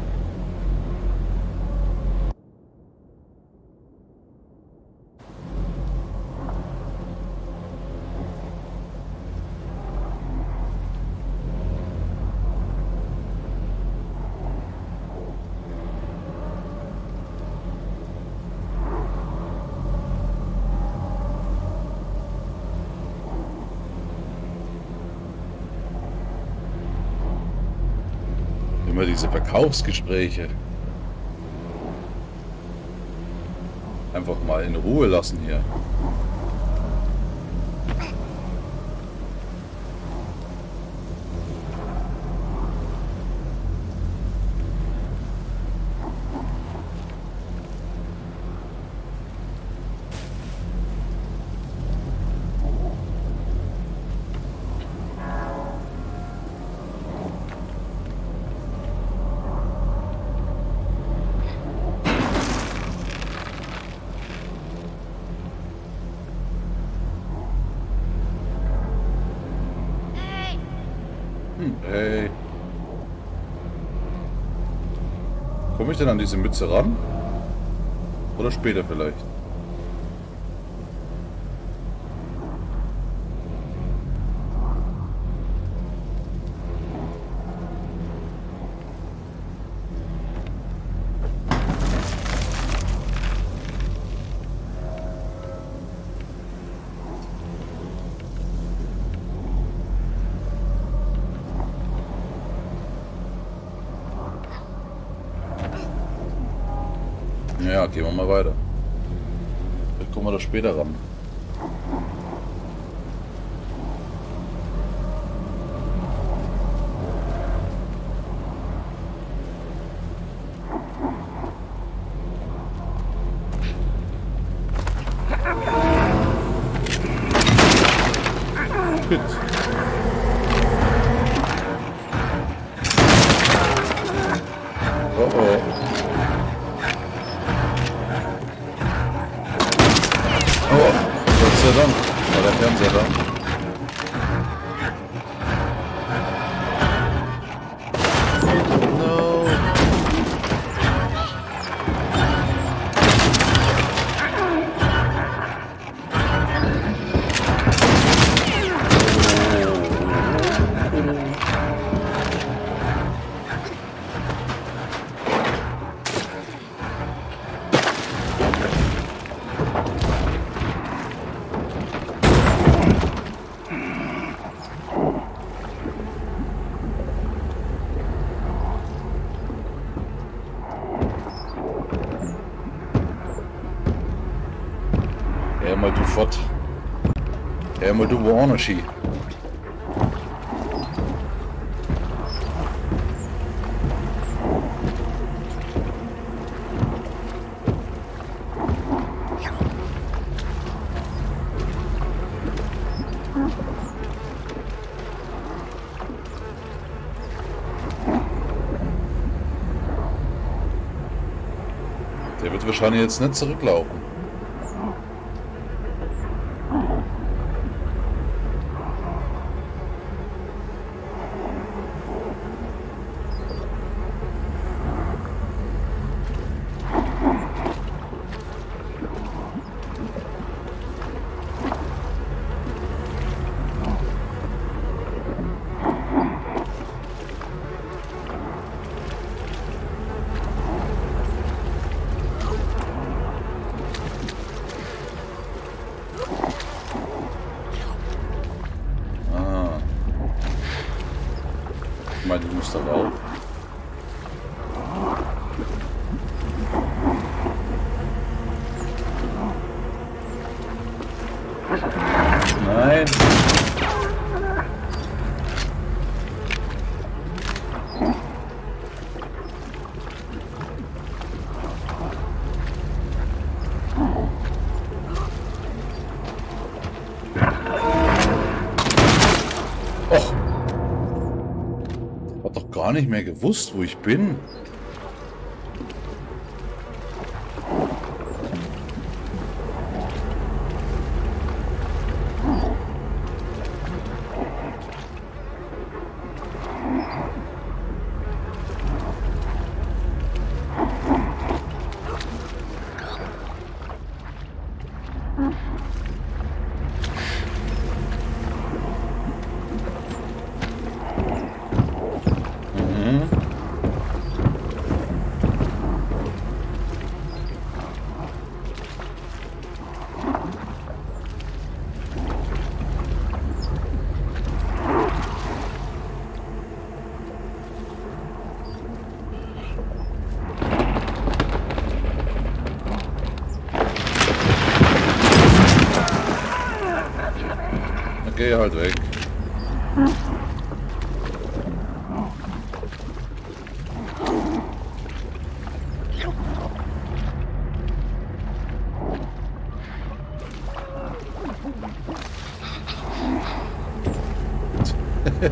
Immer diese Verkaufsgespräche. Einfach mal in Ruhe lassen hier. Denn an diese Mütze ran? Oder später vielleicht? Ja, gehen wir mal weiter. Vielleicht kommen wir da später ran. Woanders hin. Der wird wahrscheinlich jetzt nicht zurücklaufen. Ah. Ich meine, du musst da rauf. Nein. Och. Hat doch gar nicht mehr gewusst, wo ich bin. Mhm. Dann geh halt weg.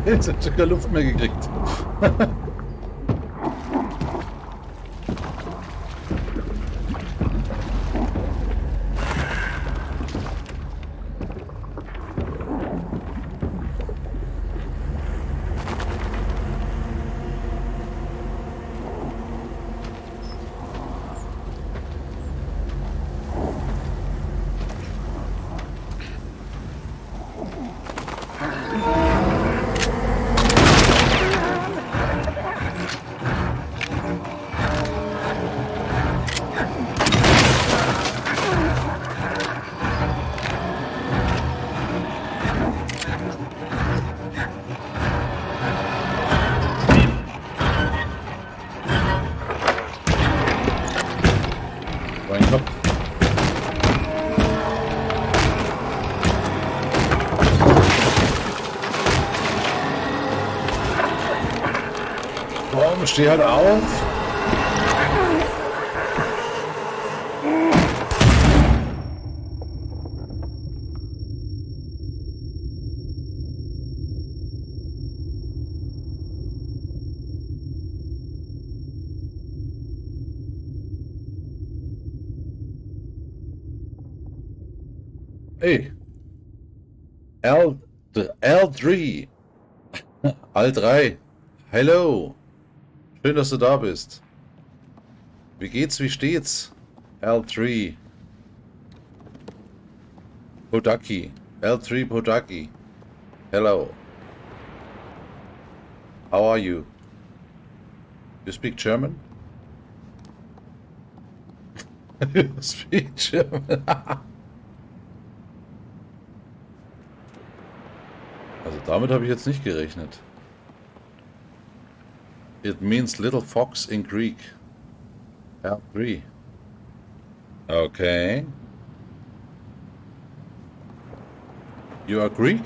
Jetzt hat schon keine Luft mehr gekriegt. Steh halt auf. Ey, L, L3. L3. Hello. Schön, dass du da bist. Wie geht's, wie steht's? L3. Podaki. L3 Podaki. Hello. How are you? You speak German? you speak German. also damit habe ich jetzt nicht gerechnet. It means little fox in Greek. L3. Okay. You are Greek?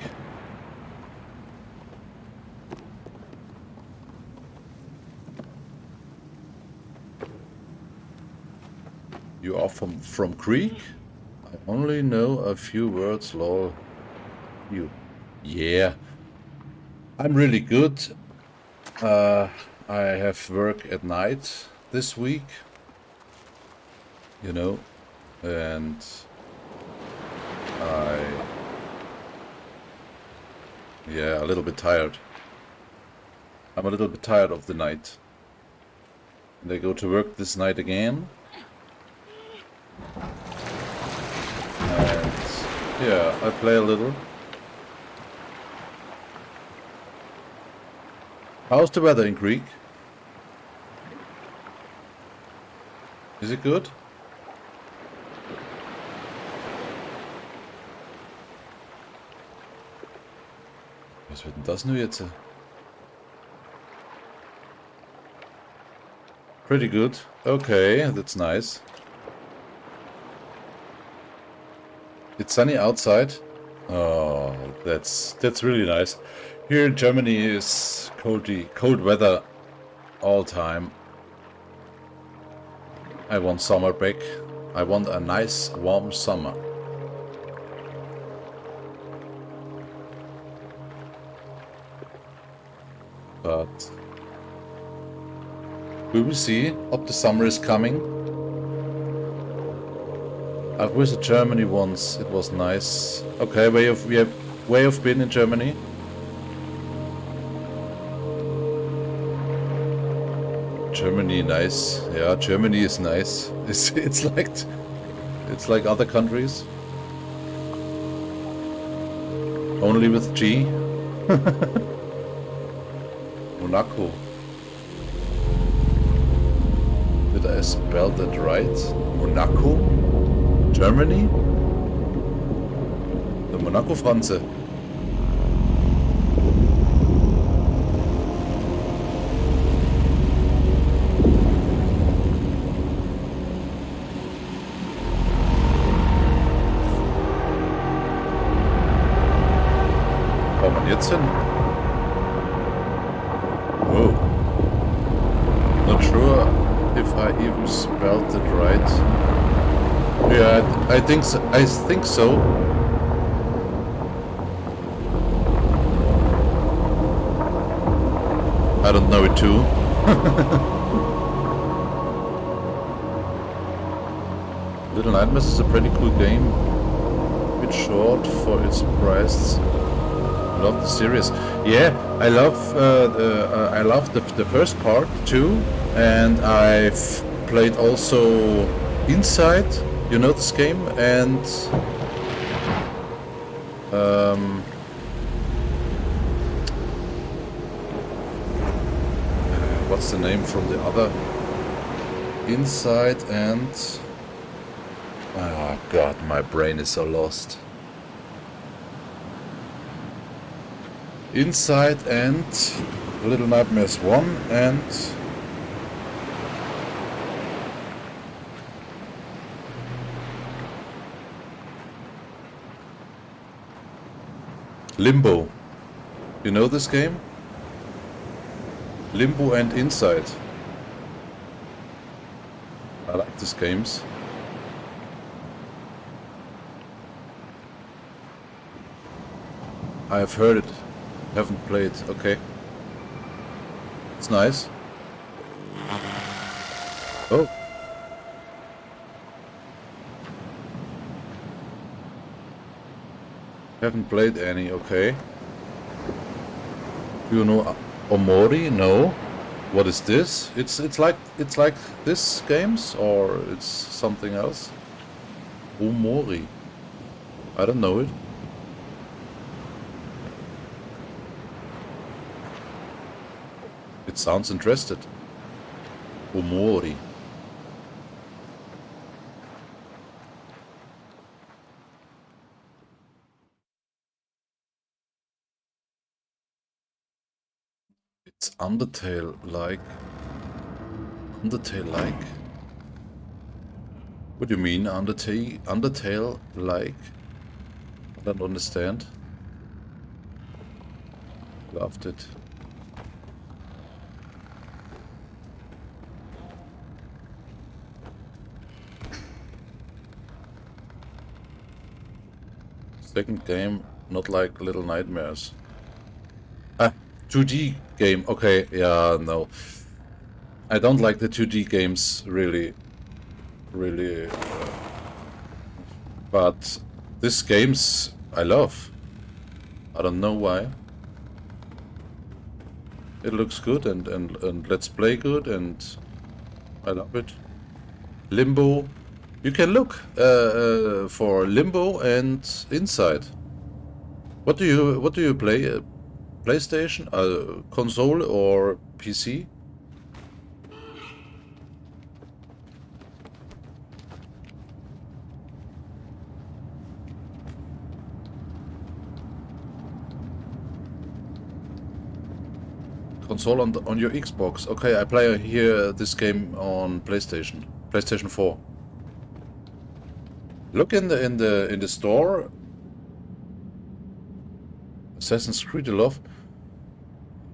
You are from from Greek? I only know a few words, lol. You. Yeah. I'm really good. Uh, I have work at night this week. You know, and I yeah, a little bit tired. I'm a little bit tired of the night. And I go to work this night again. And yeah, I play a little. How's the weather in Greek? Is it good? Was wird denn das nur jetzt? Pretty good. Okay, that's nice. It's sunny outside. Oh, that's that's really nice. Here in Germany is coldy, cold weather all time. I want summer back. I want a nice warm summer. But we will see if the summer is coming. I've visited Germany once. It was nice. Okay, where have we have where have been in Germany? Germany, nice. Yeah, Germany is nice. It's it's like it's like other countries. Only with G. Monaco. Did I spell that right? Monaco? Germany? The Monaco Franze. Think so. I think so. I don't know it too. Little Nightmares is a pretty cool game. Bit short for its price. Love the series. Yeah, I love uh, the uh, I love the, the first part too, and I've played also Inside. You know this game, and um, what's the name from the other? Inside and oh god, my brain is so lost. Inside and Little Nightmares 1 and Limbo. You know this game? Limbo and Inside. I like these games. I have heard it. Haven't played. Okay. It's nice. Oh. Haven't played any, okay. You know uh, Omori? No. What is this? It's it's like it's like this games or it's something else? Omori. I don't know it. It sounds interested. Omori. It's Undertale-like. Undertale-like? What do you mean, Undertale? Undertale-like? I don't understand. Loved it. Second game, not like Little Nightmares. Ah, 2D game. Okay, yeah, no. I don't like the 2D games, really. Really. Uh, but this games I love. I don't know why. It looks good and, and, and let's play good and I love it. Limbo. You can look uh, uh, for Limbo and Inside. What do you what do you play? Uh, PlayStation, uh, console or PC? Console on the, on your Xbox. Okay, I play here this game on PlayStation, PlayStation 4. Look in the in the in the store. Assassin's Creed love.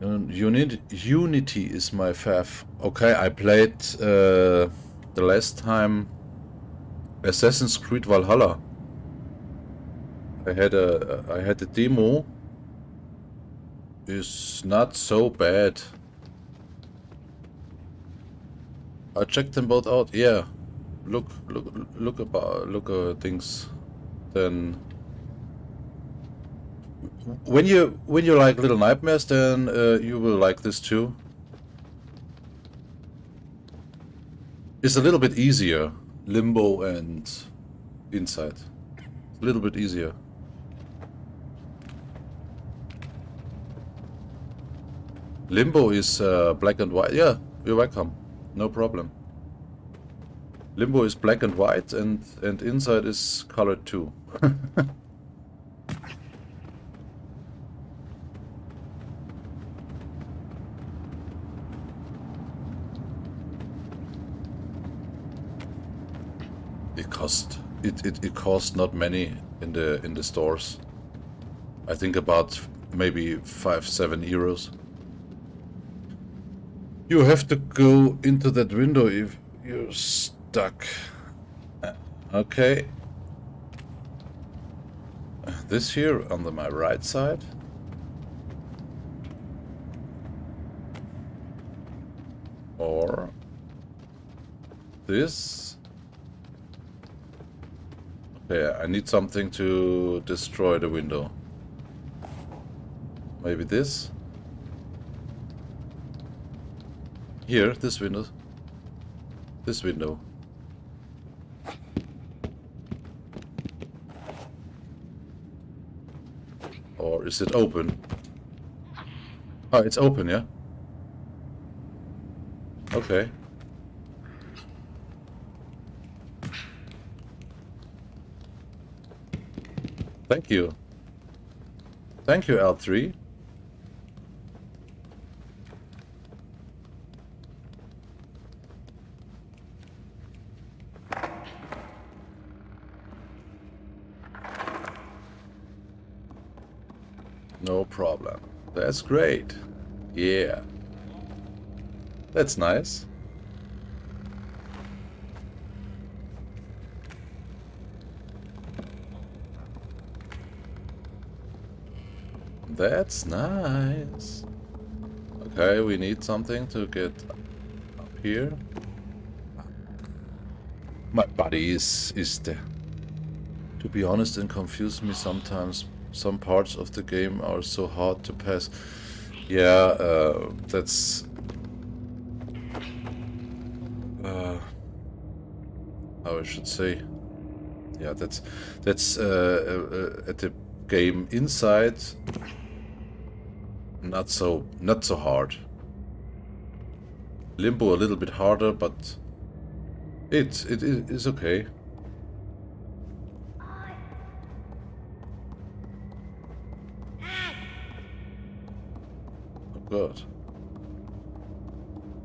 Unity, Unity is my fav. Okay, I played uh, the last time Assassin's Creed Valhalla. I had a I had a demo. Is not so bad. I checked them both out. Yeah, look look look about look at things. Then when you when you like Little Nightmares, then uh, you will like this too. It's a little bit easier, Limbo and Inside. It's A little bit easier. Limbo is uh, black and white. Yeah, you're welcome. No problem. Limbo is black and white, and and Inside is colored too. cost it, it, it cost not many in the in the stores. I think about maybe five seven euros. You have to go into that window if you're stuck. Okay. This here on the, my right side. Or this Okay, I need something to destroy the window. Maybe this? Here, this window. This window. Or is it open? Oh, it's open, yeah? Okay. Thank you. Thank you, L3. No problem. That's great. Yeah. That's nice. That's nice. Okay, we need something to get up here. My body is, is there. To be honest and confuse me sometimes Some parts of the game are so hard to pass. Yeah, uh, that's... Uh, how I should say... Yeah, that's that's uh, uh, uh, at the game inside. Not so not so hard. Limbo a little bit harder, but it it is okay. Oh god.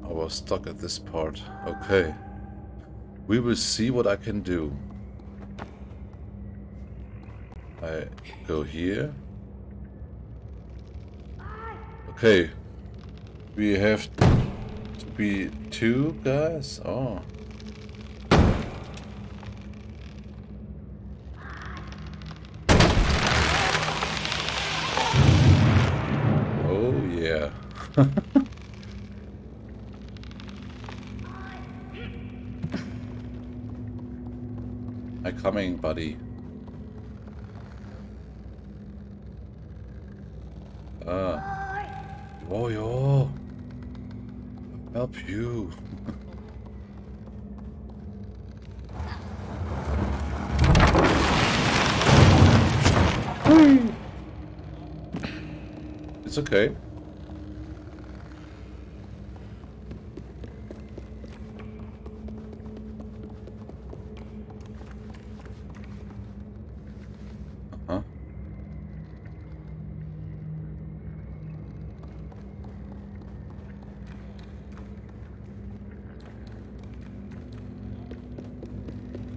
I was stuck at this part. Okay. We will see what I can do. I go here. Okay. We have to be two guys? Oh. Oh yeah. I'm coming, buddy. Ah. Oh, yo. Help you. it's okay. Uh-huh.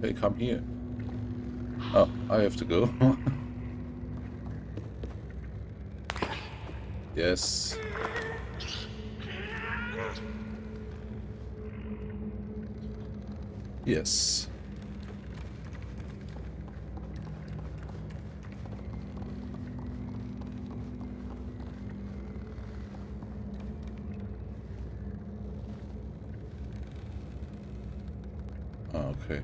Hey, come here. Oh, I have to go. yes. Yes. Ah, okay.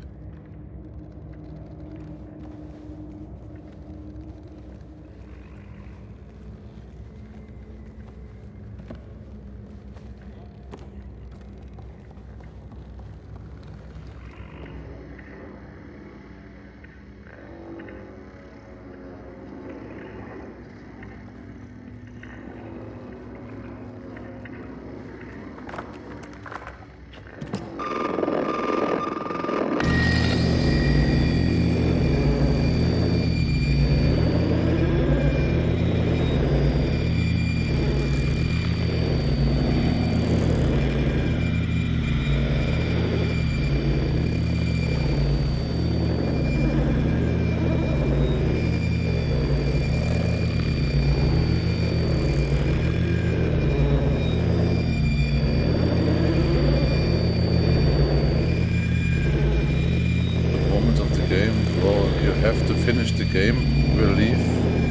The moment of the game, well, you have to finish the game, will leave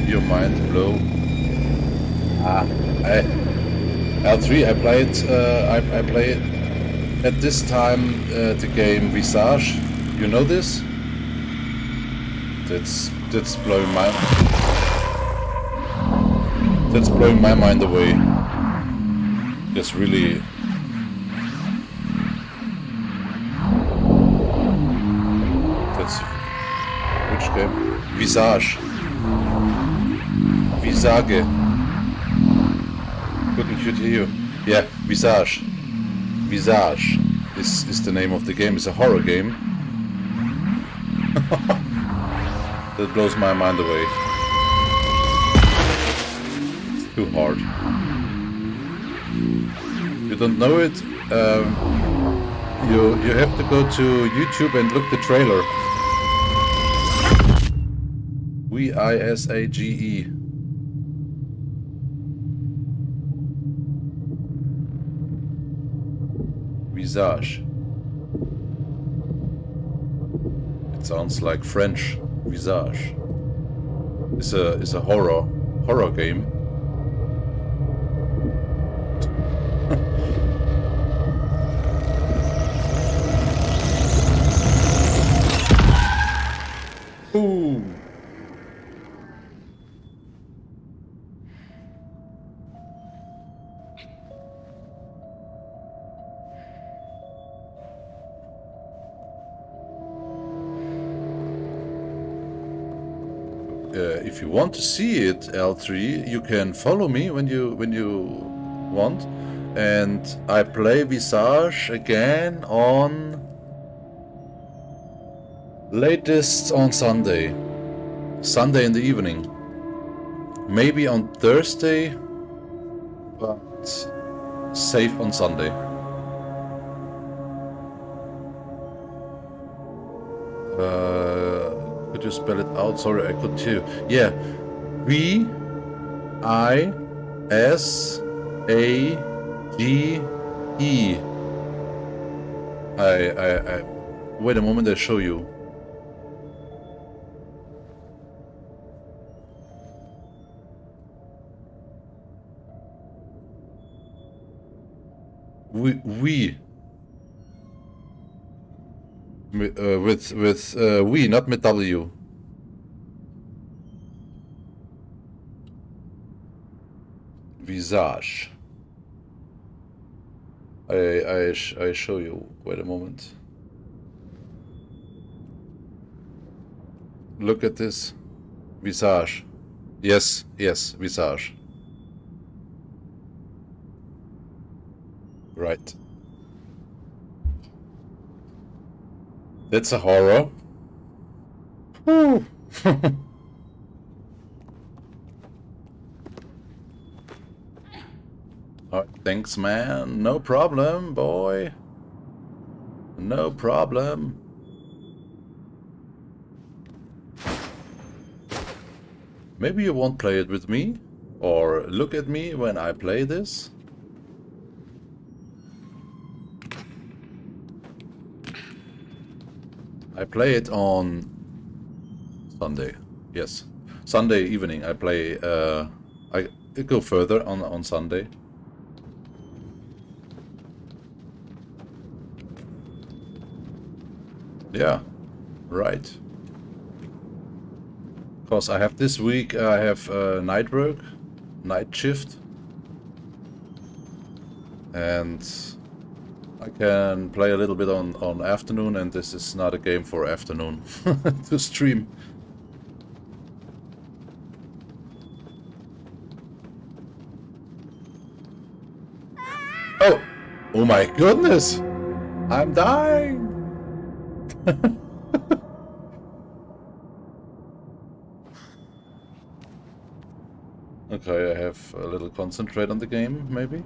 your mind blow. Ah, I, L3, I played, uh, I, I played at this time uh, the game Visage. You know this? That's that's blowing my that's blowing my mind away. It's really Visage. Visage. Couldn't quite hear you. Yeah, Visage. Visage is is the name of the game. It's a horror game. that blows my mind away. It's too hard. You don't know it? Um, you you have to go to YouTube and look the trailer. V I S A G E. Visage. It sounds like French visage. It's a it's a horror horror game. Want to see it, L3, you can follow me when you when you want, and I play Visage again on latest on Sunday, Sunday in the evening, maybe on Thursday, but safe on Sunday. Uh, spell it out? Sorry, I could too. Yeah, V I S A G E. I I I. Wait a moment. I'll show you. We we. Uh, with with uh, we, not with W. Visage. I I sh I show you. Wait a moment. Look at this. Visage. Yes, yes, Visage. Right. That's a horror. Whew. Thanks, man. No problem, boy. No problem. Maybe you won't play it with me? Or look at me when I play this? I play it on Sunday. Yes, Sunday evening. I play. Uh, I go further on on Sunday. Yeah, right. Because I have this week. I have uh, night work, night shift, and I can play a little bit on, on afternoon, and this is not a game for afternoon to stream. Oh! Oh my goodness! I'm dying! okay, I have a little concentrate on the game, maybe?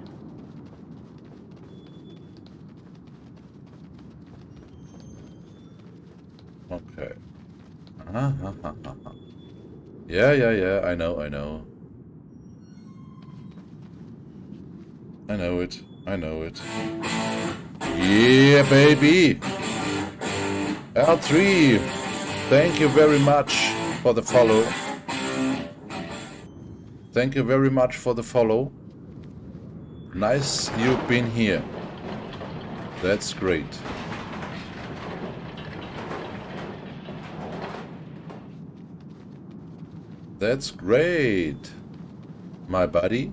Okay. yeah, yeah, yeah, I know, I know. I know it, I know it. Yeah, baby! L3, thank you very much for the follow. Thank you very much for the follow. Nice you've been here. That's great. That's great, my buddy.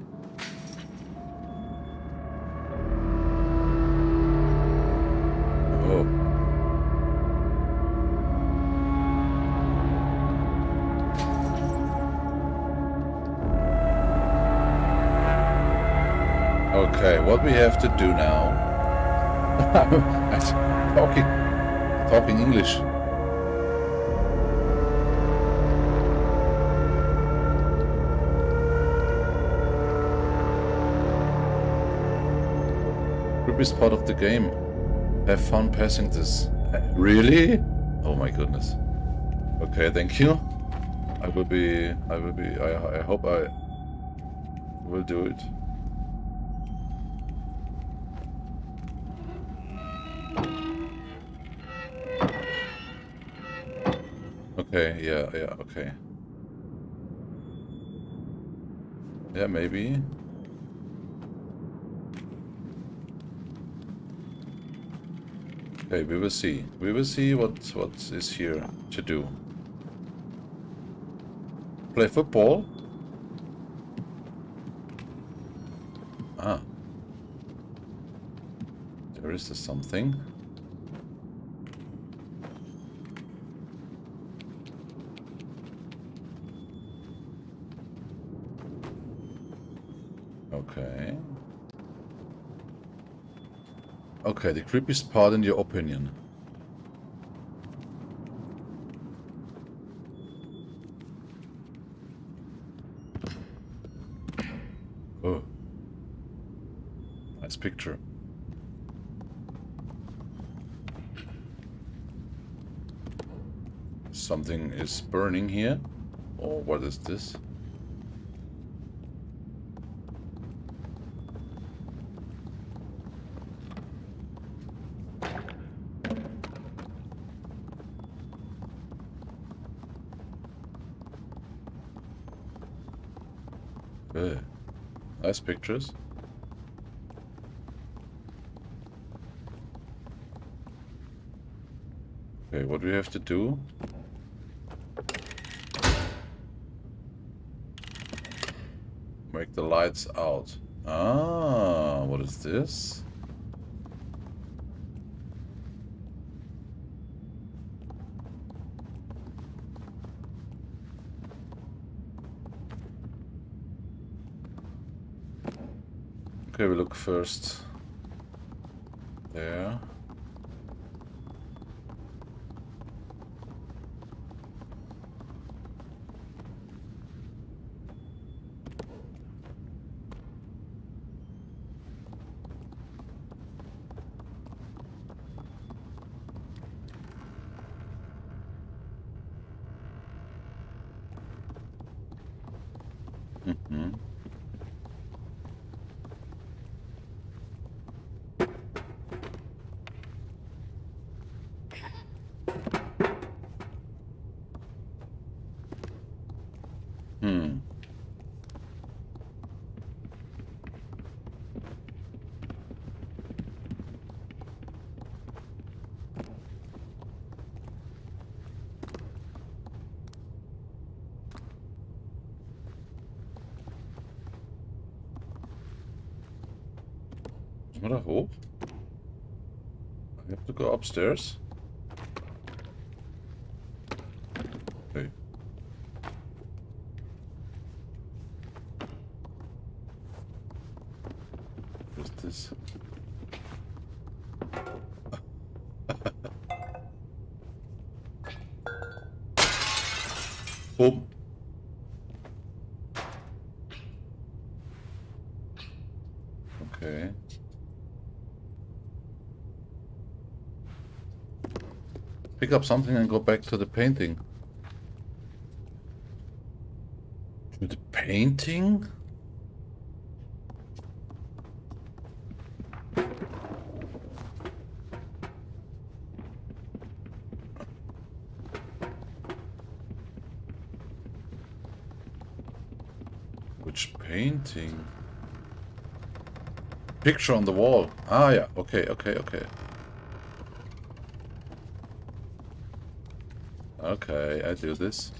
Okay, what we have to do now? Talking, talking English. Is part of the game. Have fun passing this. Uh, Really? Oh my goodness. Okay, thank you. I will be. I will be. I, I hope I will do it. Okay, yeah, yeah, okay. Yeah, maybe. Okay, we will see. We will see what what is here to do. Play football? Ah. There is something. Okay. Okay, the creepiest part in your opinion. Oh. Nice picture. Something is burning here. Or what is this? Okay. Nice pictures. Okay, what do we have to do? Make the lights out. Ah, what is this? Look first there. Müssen wir da hoch? I have to go upstairs. Pick up something and go back to the painting. To the painting? Which painting? Picture on the wall. Ah, yeah. Okay, okay, okay. Okay, I do this.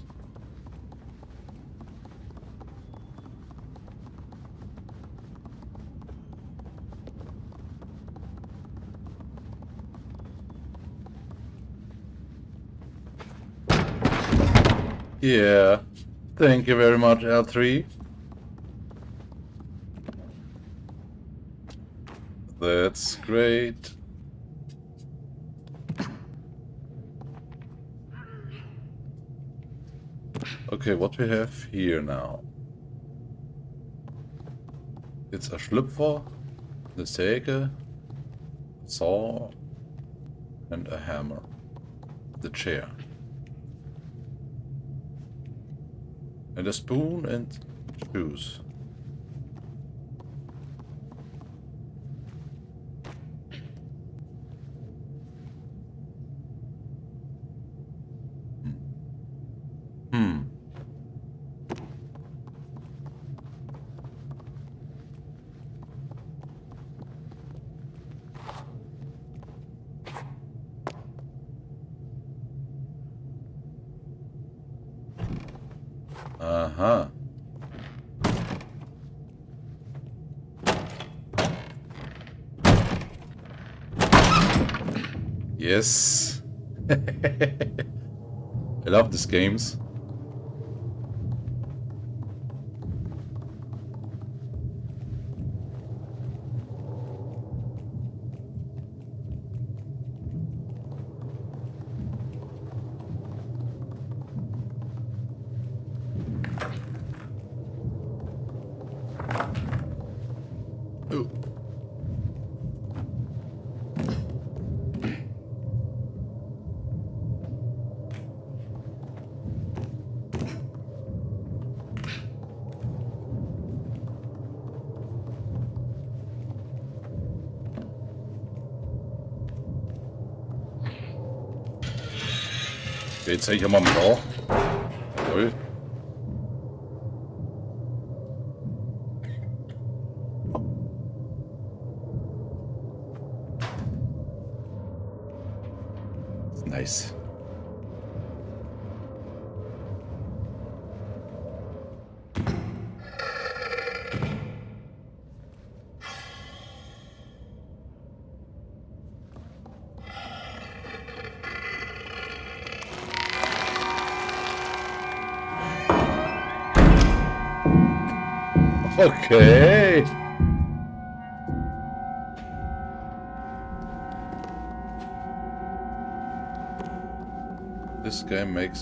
Yeah. Thank you very much, L3. That's great. Okay, what we have here now? It's a Schlüpfer, the Säge, saw, and a hammer. The chair. And a spoon and shoes. I love these games. Jetzt zeige ich mal mit da. Jawohl. Nice.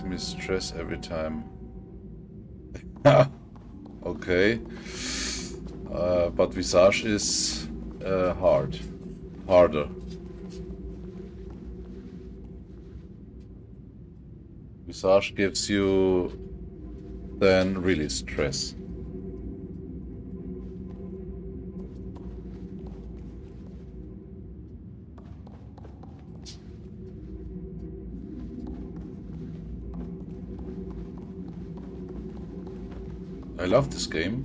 Me stress every time. okay. Uh, but Visage is uh, hard. Harder. Visage gives you then really stress. Love this game.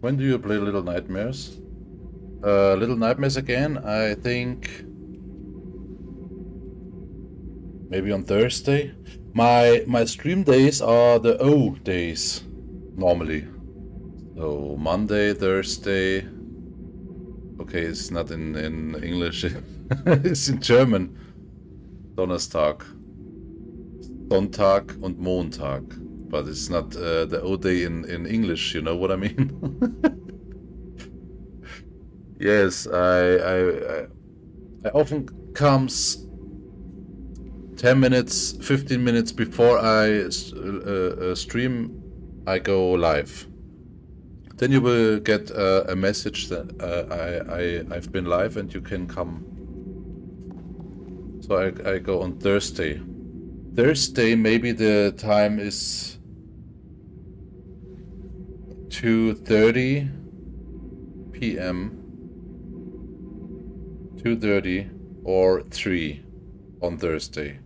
When do you play Little Nightmares? Uh, Little Nightmares again, I think... Maybe on Thursday? My my stream days are the O days, normally. So Monday, Thursday. Okay, it's not in, in English. it's in German. Donnerstag. Sonntag und Montag. But it's not uh, the O day in, in English, you know what I mean? yes, I, I, I, I often comes 10 minutes, 15 minutes before I uh, uh, stream, I go live. Then you will get uh, a message that uh, I, I, I've been live and you can come. So I, I go on Thursday. Thursday, maybe the time is 2.30 p.m. 2.30 or 3 on Thursday.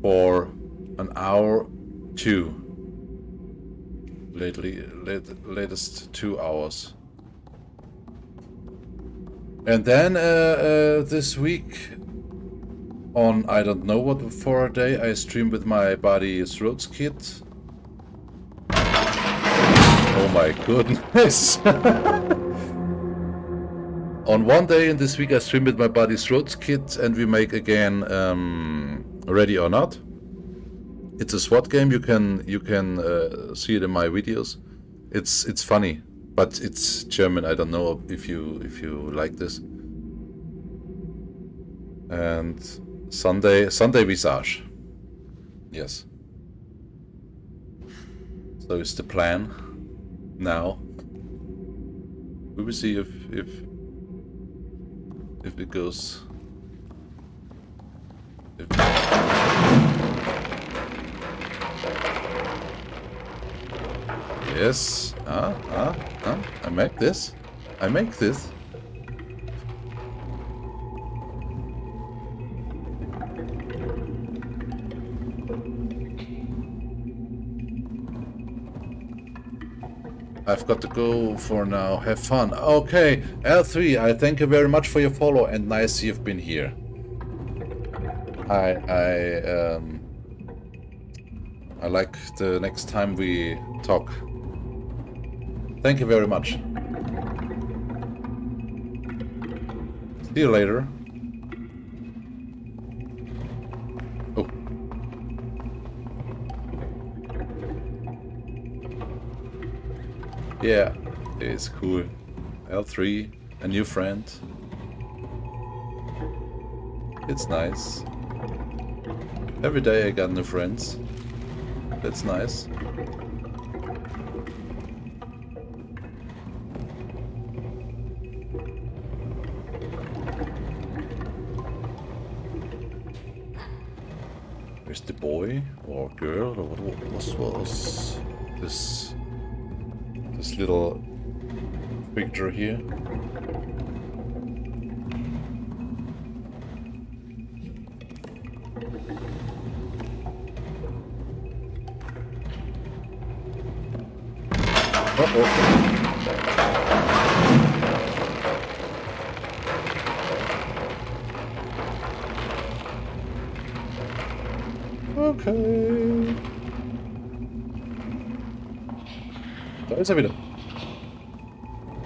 For an hour, two lately late, latest two hours. And then uh, uh, this week on I don't know what for a day I stream with my buddy Throats Kit. Oh my goodness. on one day in this week I stream with my buddy Throats Kit and we make again um, Ready or Not. It's a SWAT game. You can you can uh, see it in my videos. It's it's funny, but it's German. I don't know if you if you like this. And Sunday Sunday Visage. Yes. So it's the plan now. We will see if if if it goes. If Yes. Ah, ah, ah. I make this. I make this. I've got to go for now. Have fun. Okay, L3, I thank you very much for your follow and nice you've been here. I, I, um, I like the next time we talk. Thank you very much. See you later. Oh. Yeah, it's cool. L3, a new friend. It's nice. Every day I got new friends. That's nice. Boy or girl or what, what was this this little picture here? Ist er wieder.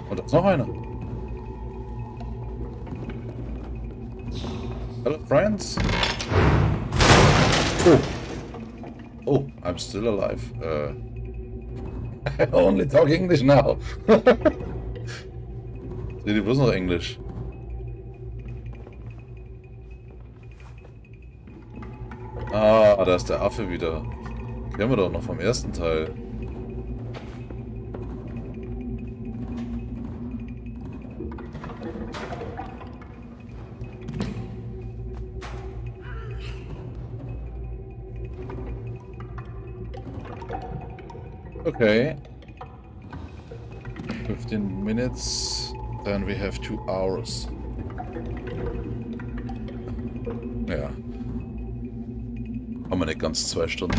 Und da ist noch einer. Hello, friends. Oh. Oh, I'm still alive. Uh, I only talk English now. Seht ihr bloß noch Englisch? Ah, da ist der Affe wieder. Kennen wir doch noch vom ersten Teil. Okay. 15 minutes, then we have two hours. Ja. Haben wir nicht ganz zwei Stunden.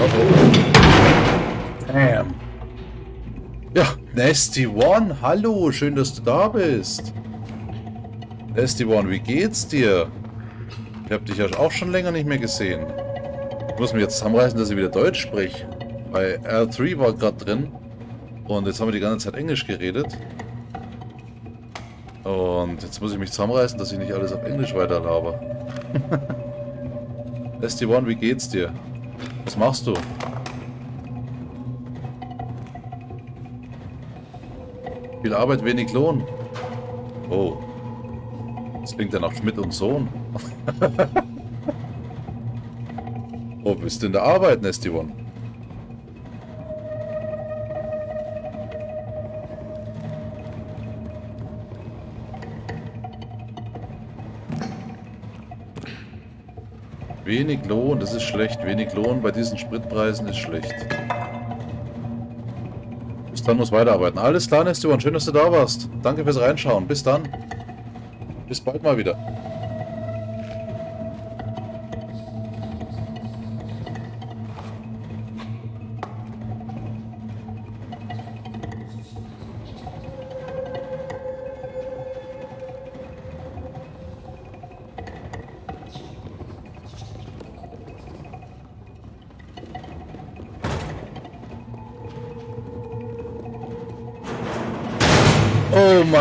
Oh, oh. Damn. Ja, Nasty One, hallo, schön, dass du da bist. Nasty One, wie geht's dir? Ich hab dich ja auch schon länger nicht mehr gesehen. Ich muss mich jetzt zusammenreißen, dass ich wieder Deutsch spreche. Bei R3 war gerade drin und jetzt haben wir die ganze Zeit Englisch geredet. Und jetzt muss ich mich zusammenreißen, dass ich nicht alles auf Englisch weiterlaber. ST1, wie geht's dir? Was machst du? Viel Arbeit, wenig Lohn. Oh. Das klingt ja nach Schmidt und Sohn. oh, bist du in der Arbeit, ST1? Wenig Lohn, das ist schlecht. Wenig Lohn bei diesen Spritpreisen ist schlecht. Bis dann muss weiterarbeiten. Alles klar, Nestuan. Schön, dass du da warst. Danke fürs Reinschauen. Bis dann. Bis bald mal wieder.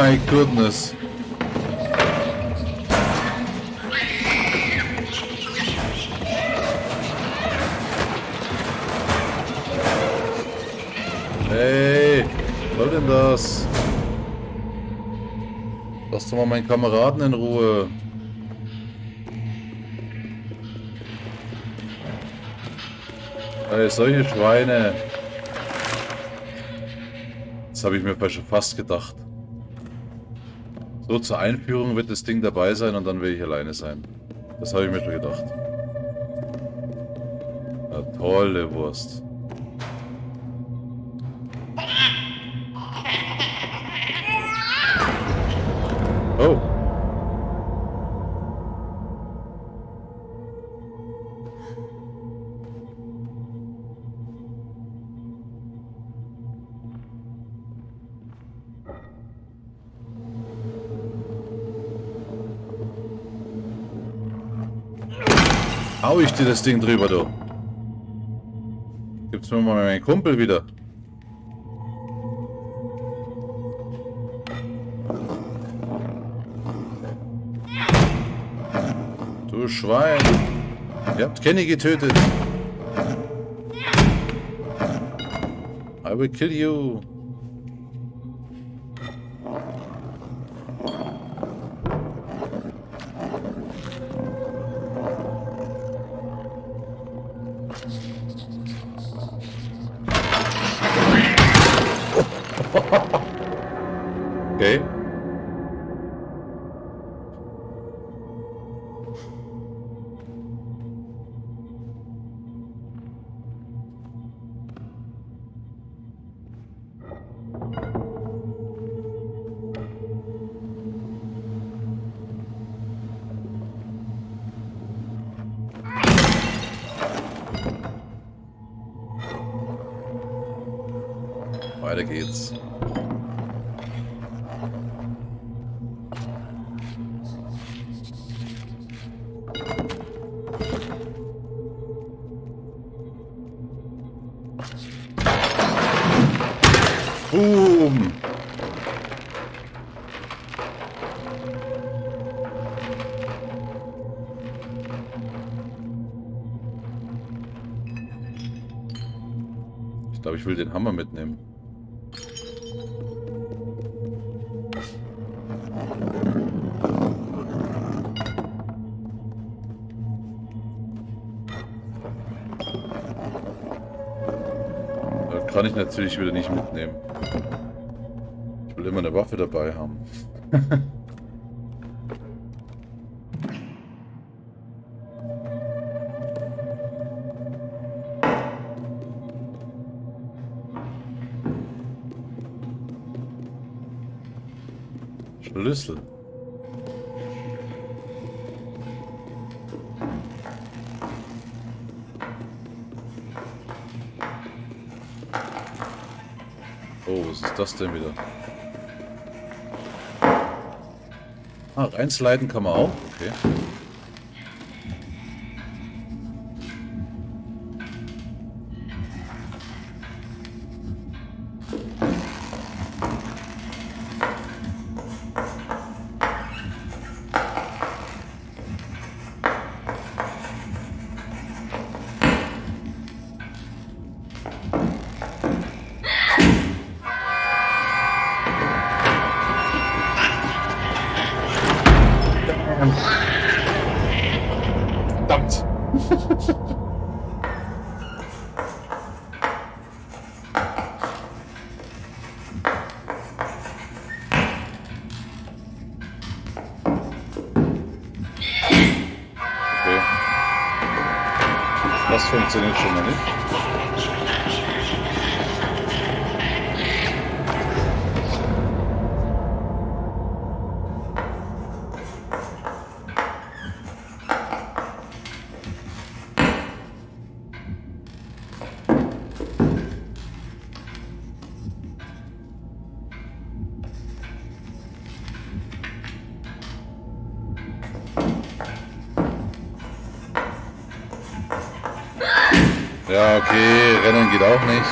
My goodness. Hey, was soll denn das? Lass doch mal meinen Kameraden in Ruhe. Hey, solche Schweine. Das habe ich mir fast gedacht. So, zur Einführung wird das Ding dabei sein und dann will ich alleine sein. Das habe ich mir schon gedacht. Eine tolle Wurst. Dir das Ding drüber, du. Gibt's mir mal meinen Kumpel wieder. Du Schwein. Ihr habt Kenny getötet. I will kill you. das denn wieder? Ah, reinsliden kann man auch. Okay. Ja, okay, Rennen geht auch nicht.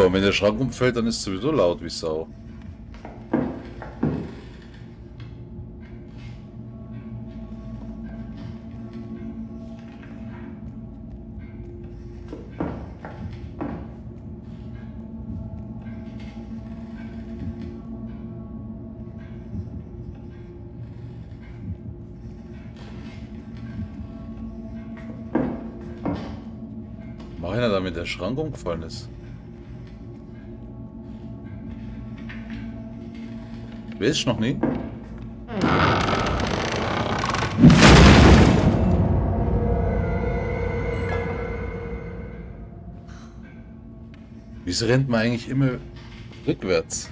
Super, wenn der Schrank umfällt, dann ist es sowieso laut wie Sau. Mach einer damit der Schrank umgefallen ist. Weiß ich noch nie. Wieso rennt man eigentlich immer rückwärts?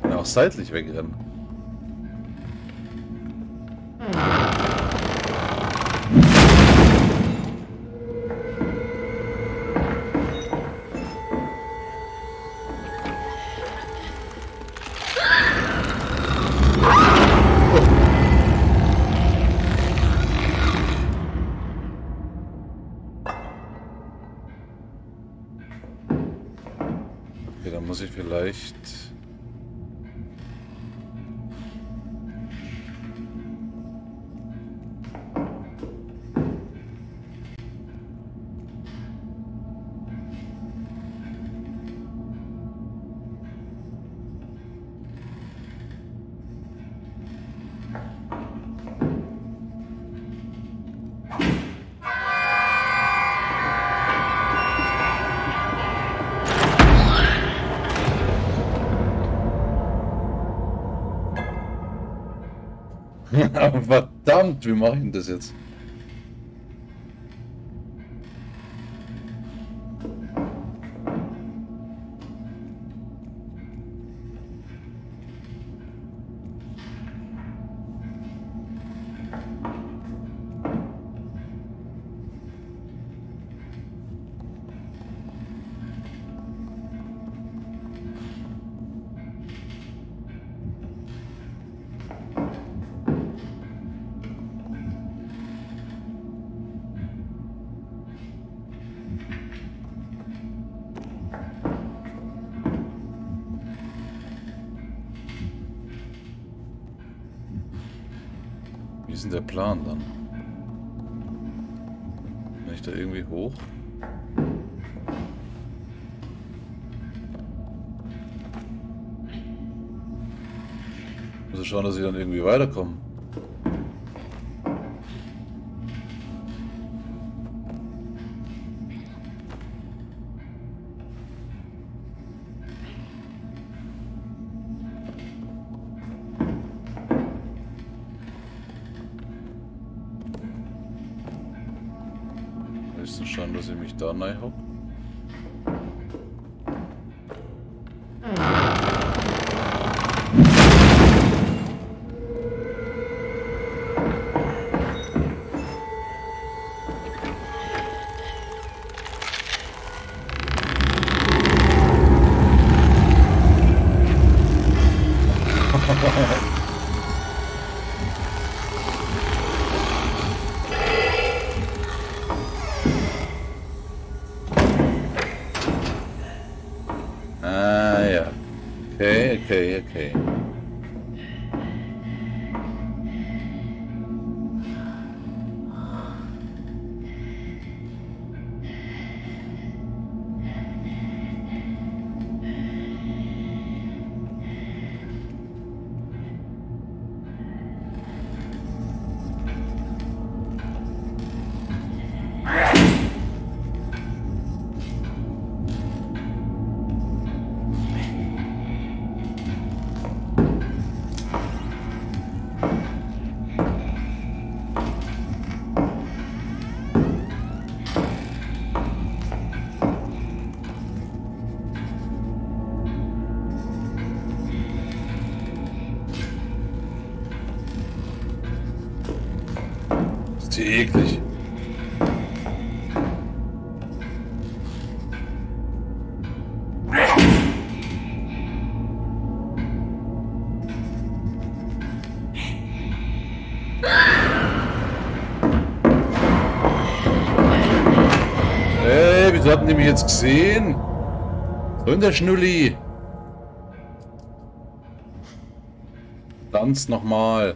Kann auch seitlich wegrennen. Verdammt, wie mache ich denn das jetzt? Der Plan dann? Kann ich da irgendwie hoch? Muss ich schauen, dass ich dann irgendwie weiterkomme. Dass ich Hatten die mich jetzt gesehen? So der Schnulli. Tanz nochmal.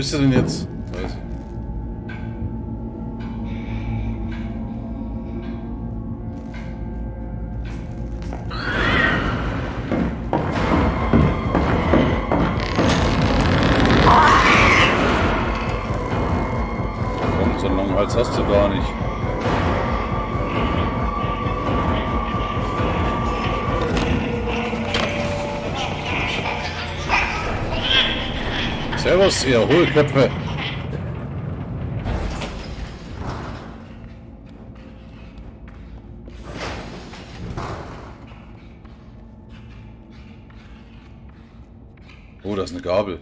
Bist du Servus, ihr Hohlköpfe. Oh, da ist eine Gabel.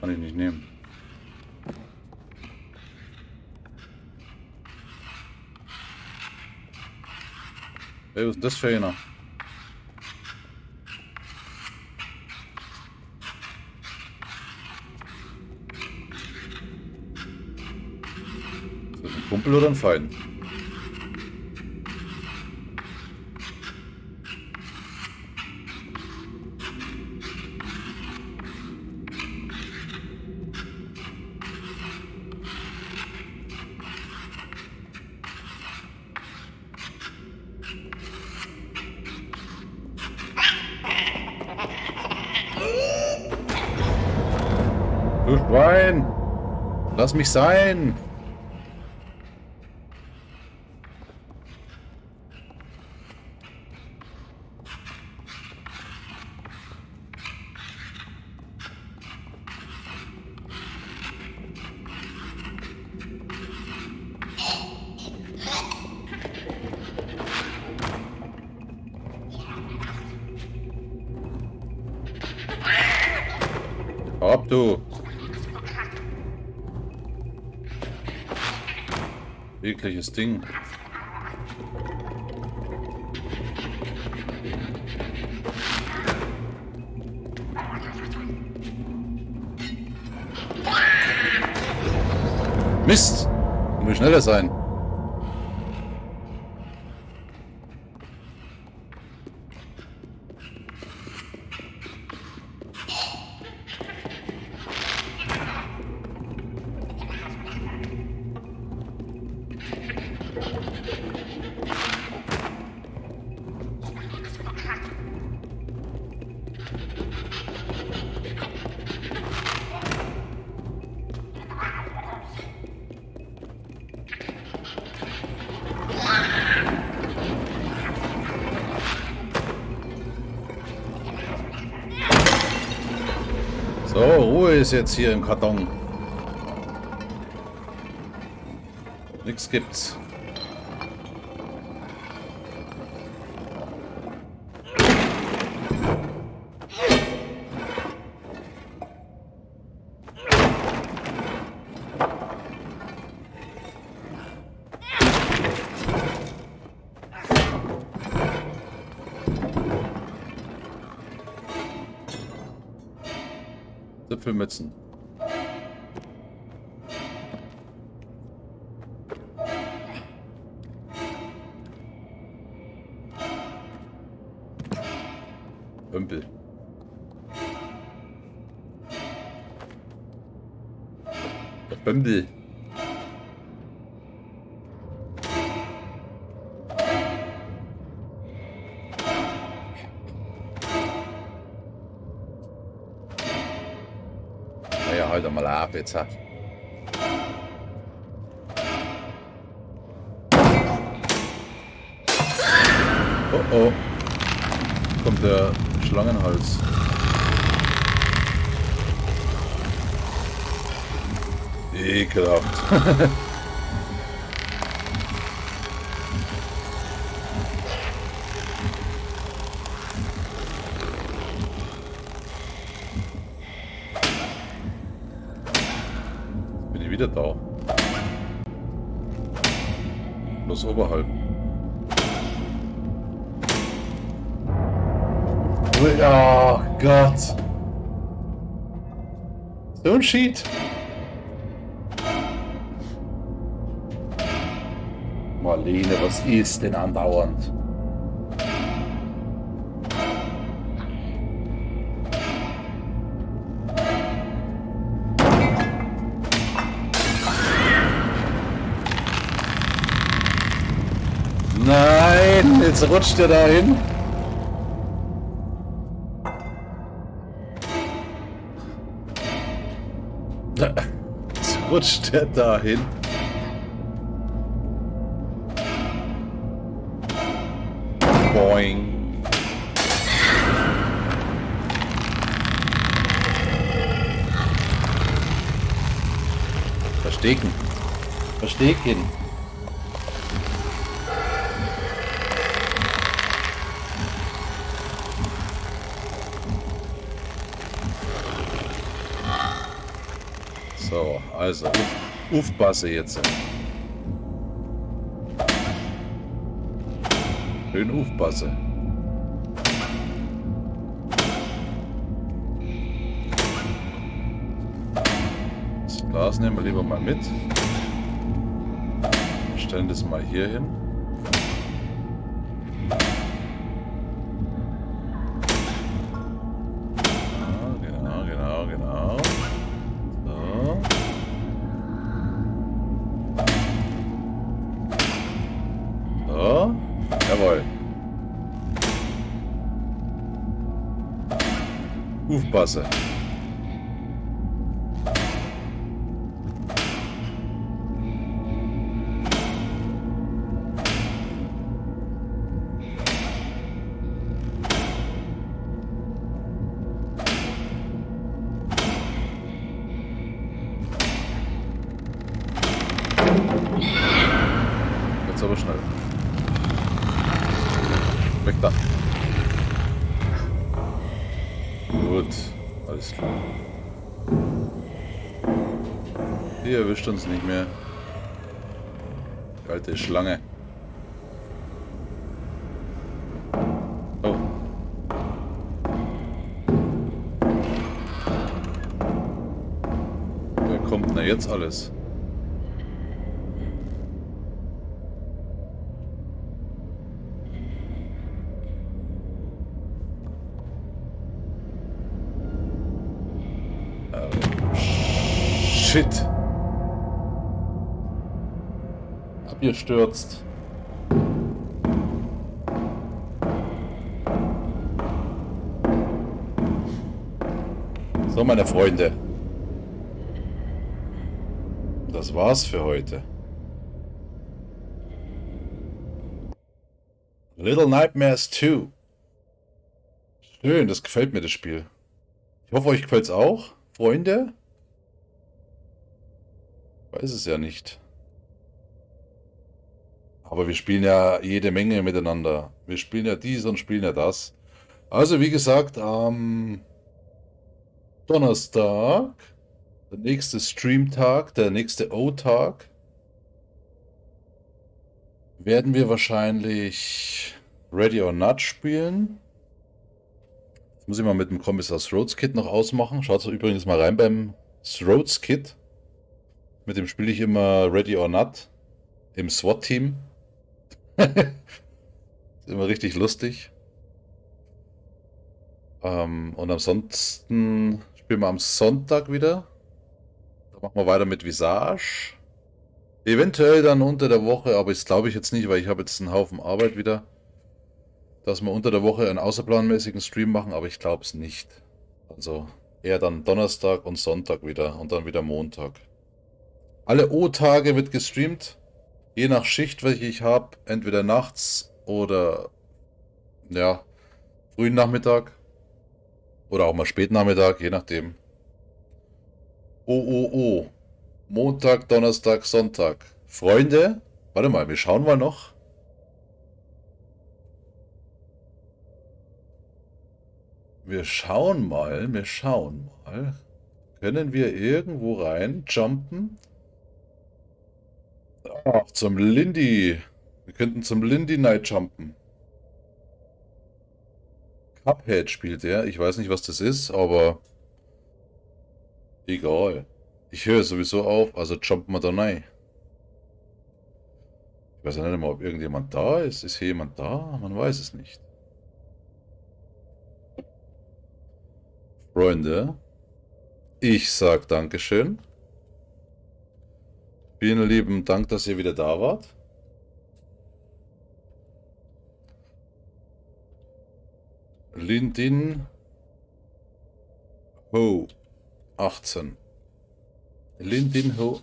Kann ich nicht nehmen. Ey, was ist das für einer? Ist das ein Kumpel oder ein Feind? Lass mich sein! Ding. Mist! Muss schneller sein. Jetzt hier im Karton. Nix gibt's. Apfelmützen. Pömpel. Der ha. Oh oh. Kommt der Schlangenhals. Ekelhaft. Gott. So ein Cheat. Marlene, was ist denn andauernd? Nein, jetzt rutscht er dahin. Rutscht er dahin. Boing. Verstecken. Verstecken. Aufpasse jetzt. Schön aufpasse. Das Glas nehmen wir lieber mal mit. Stellen das mal hier hin. запаса. Erwischt uns nicht mehr. Die alte Schlange. Oh. Wer kommt denn jetzt alles? Shit. Abgestürzt. So, meine Freunde. Das war's für heute. Little Nightmares 2. Schön, das gefällt mir, das Spiel. Ich hoffe, euch gefällt's auch, Freunde. Weiß es ja nicht. Aber wir spielen ja jede Menge miteinander. Wir spielen ja dies und spielen ja das. Also wie gesagt, am Donnerstag, der nächste Streamtag, der nächste O-Tag, werden wir wahrscheinlich Ready or Not spielen. Jetzt muss ich mal mit dem Kommissar Throats Kit noch ausmachen. Schaut übrigens mal rein beim Throats Kit. Mit dem spiele ich immer Ready or Not im SWAT-Team. ist immer richtig lustig. Ähm, und ansonsten spielen wir am Sonntag wieder. Da machen wir weiter mit Visage. Eventuell dann unter der Woche, aber das glaube ich jetzt nicht, weil ich habe jetzt einen Haufen Arbeit wieder. Dass wir unter der Woche einen außerplanmäßigen Stream machen, aber ich glaube es nicht. Also eher dann Donnerstag und Sonntag wieder und dann wieder Montag. Alle O-Tage wird gestreamt. Je nach Schicht, welche ich habe. Entweder nachts oder ja, frühen Nachmittag. Oder auch mal Spätnachmittag, je nachdem. Oh, oh, oh. Montag, Donnerstag, Sonntag. Freunde, warte mal, wir schauen mal noch. Wir schauen mal, wir schauen mal. Können wir irgendwo rein jumpen? Ach, zum Lindy. Wir könnten zum Lindy Night jumpen. Cuphead spielt er. Ich weiß nicht, was das ist, aber egal. Ich höre sowieso auf, also jumpen wir da rein. Ich weiß ja nicht mal, ob irgendjemand da ist. Ist hier jemand da? Man weiß es nicht. Freunde, ich sag Dankeschön. Vielen lieben Dank, dass ihr wieder da wart. LinkedIn Ho 18. LinkedIn Ho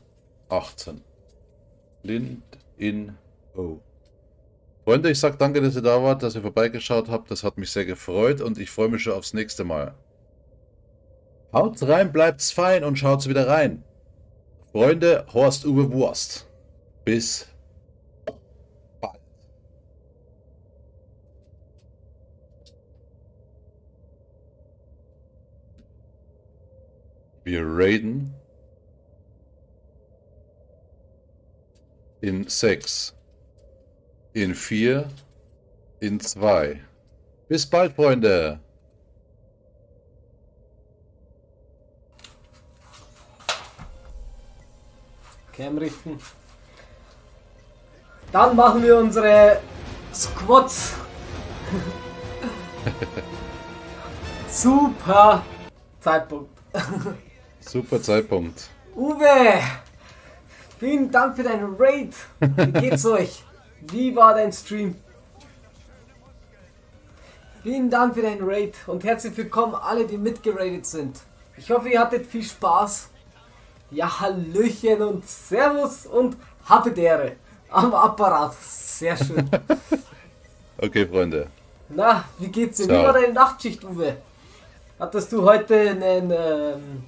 18. LinkedIn Ho. Freunde, ich sag danke, dass ihr da wart, dass ihr vorbeigeschaut habt. Das hat mich sehr gefreut und ich freue mich schon aufs nächste Mal. Haut's rein, bleibt's fein und schaut's wieder rein. Freunde, Horst Uwe Wurst. Bis bald. Wir raiden in 6, in 4, in 2. Bis bald, Freunde.
Cam richten. Dann machen wir unsere Squats. Super Zeitpunkt.
Super Zeitpunkt.
Uwe, vielen Dank für deinen Raid. Wie geht's euch? Wie war dein Stream? Vielen Dank für deinen Raid und herzlich willkommen alle, die mitgeradet sind. Ich hoffe, ihr hattet viel Spaß. Ja, Hallöchen und Servus und Habedere am Apparat. Sehr schön.
Okay, Freunde.
Na, wie geht's dir? Wie war deine Nachtschicht, Uwe? Hattest du heute einen ähm,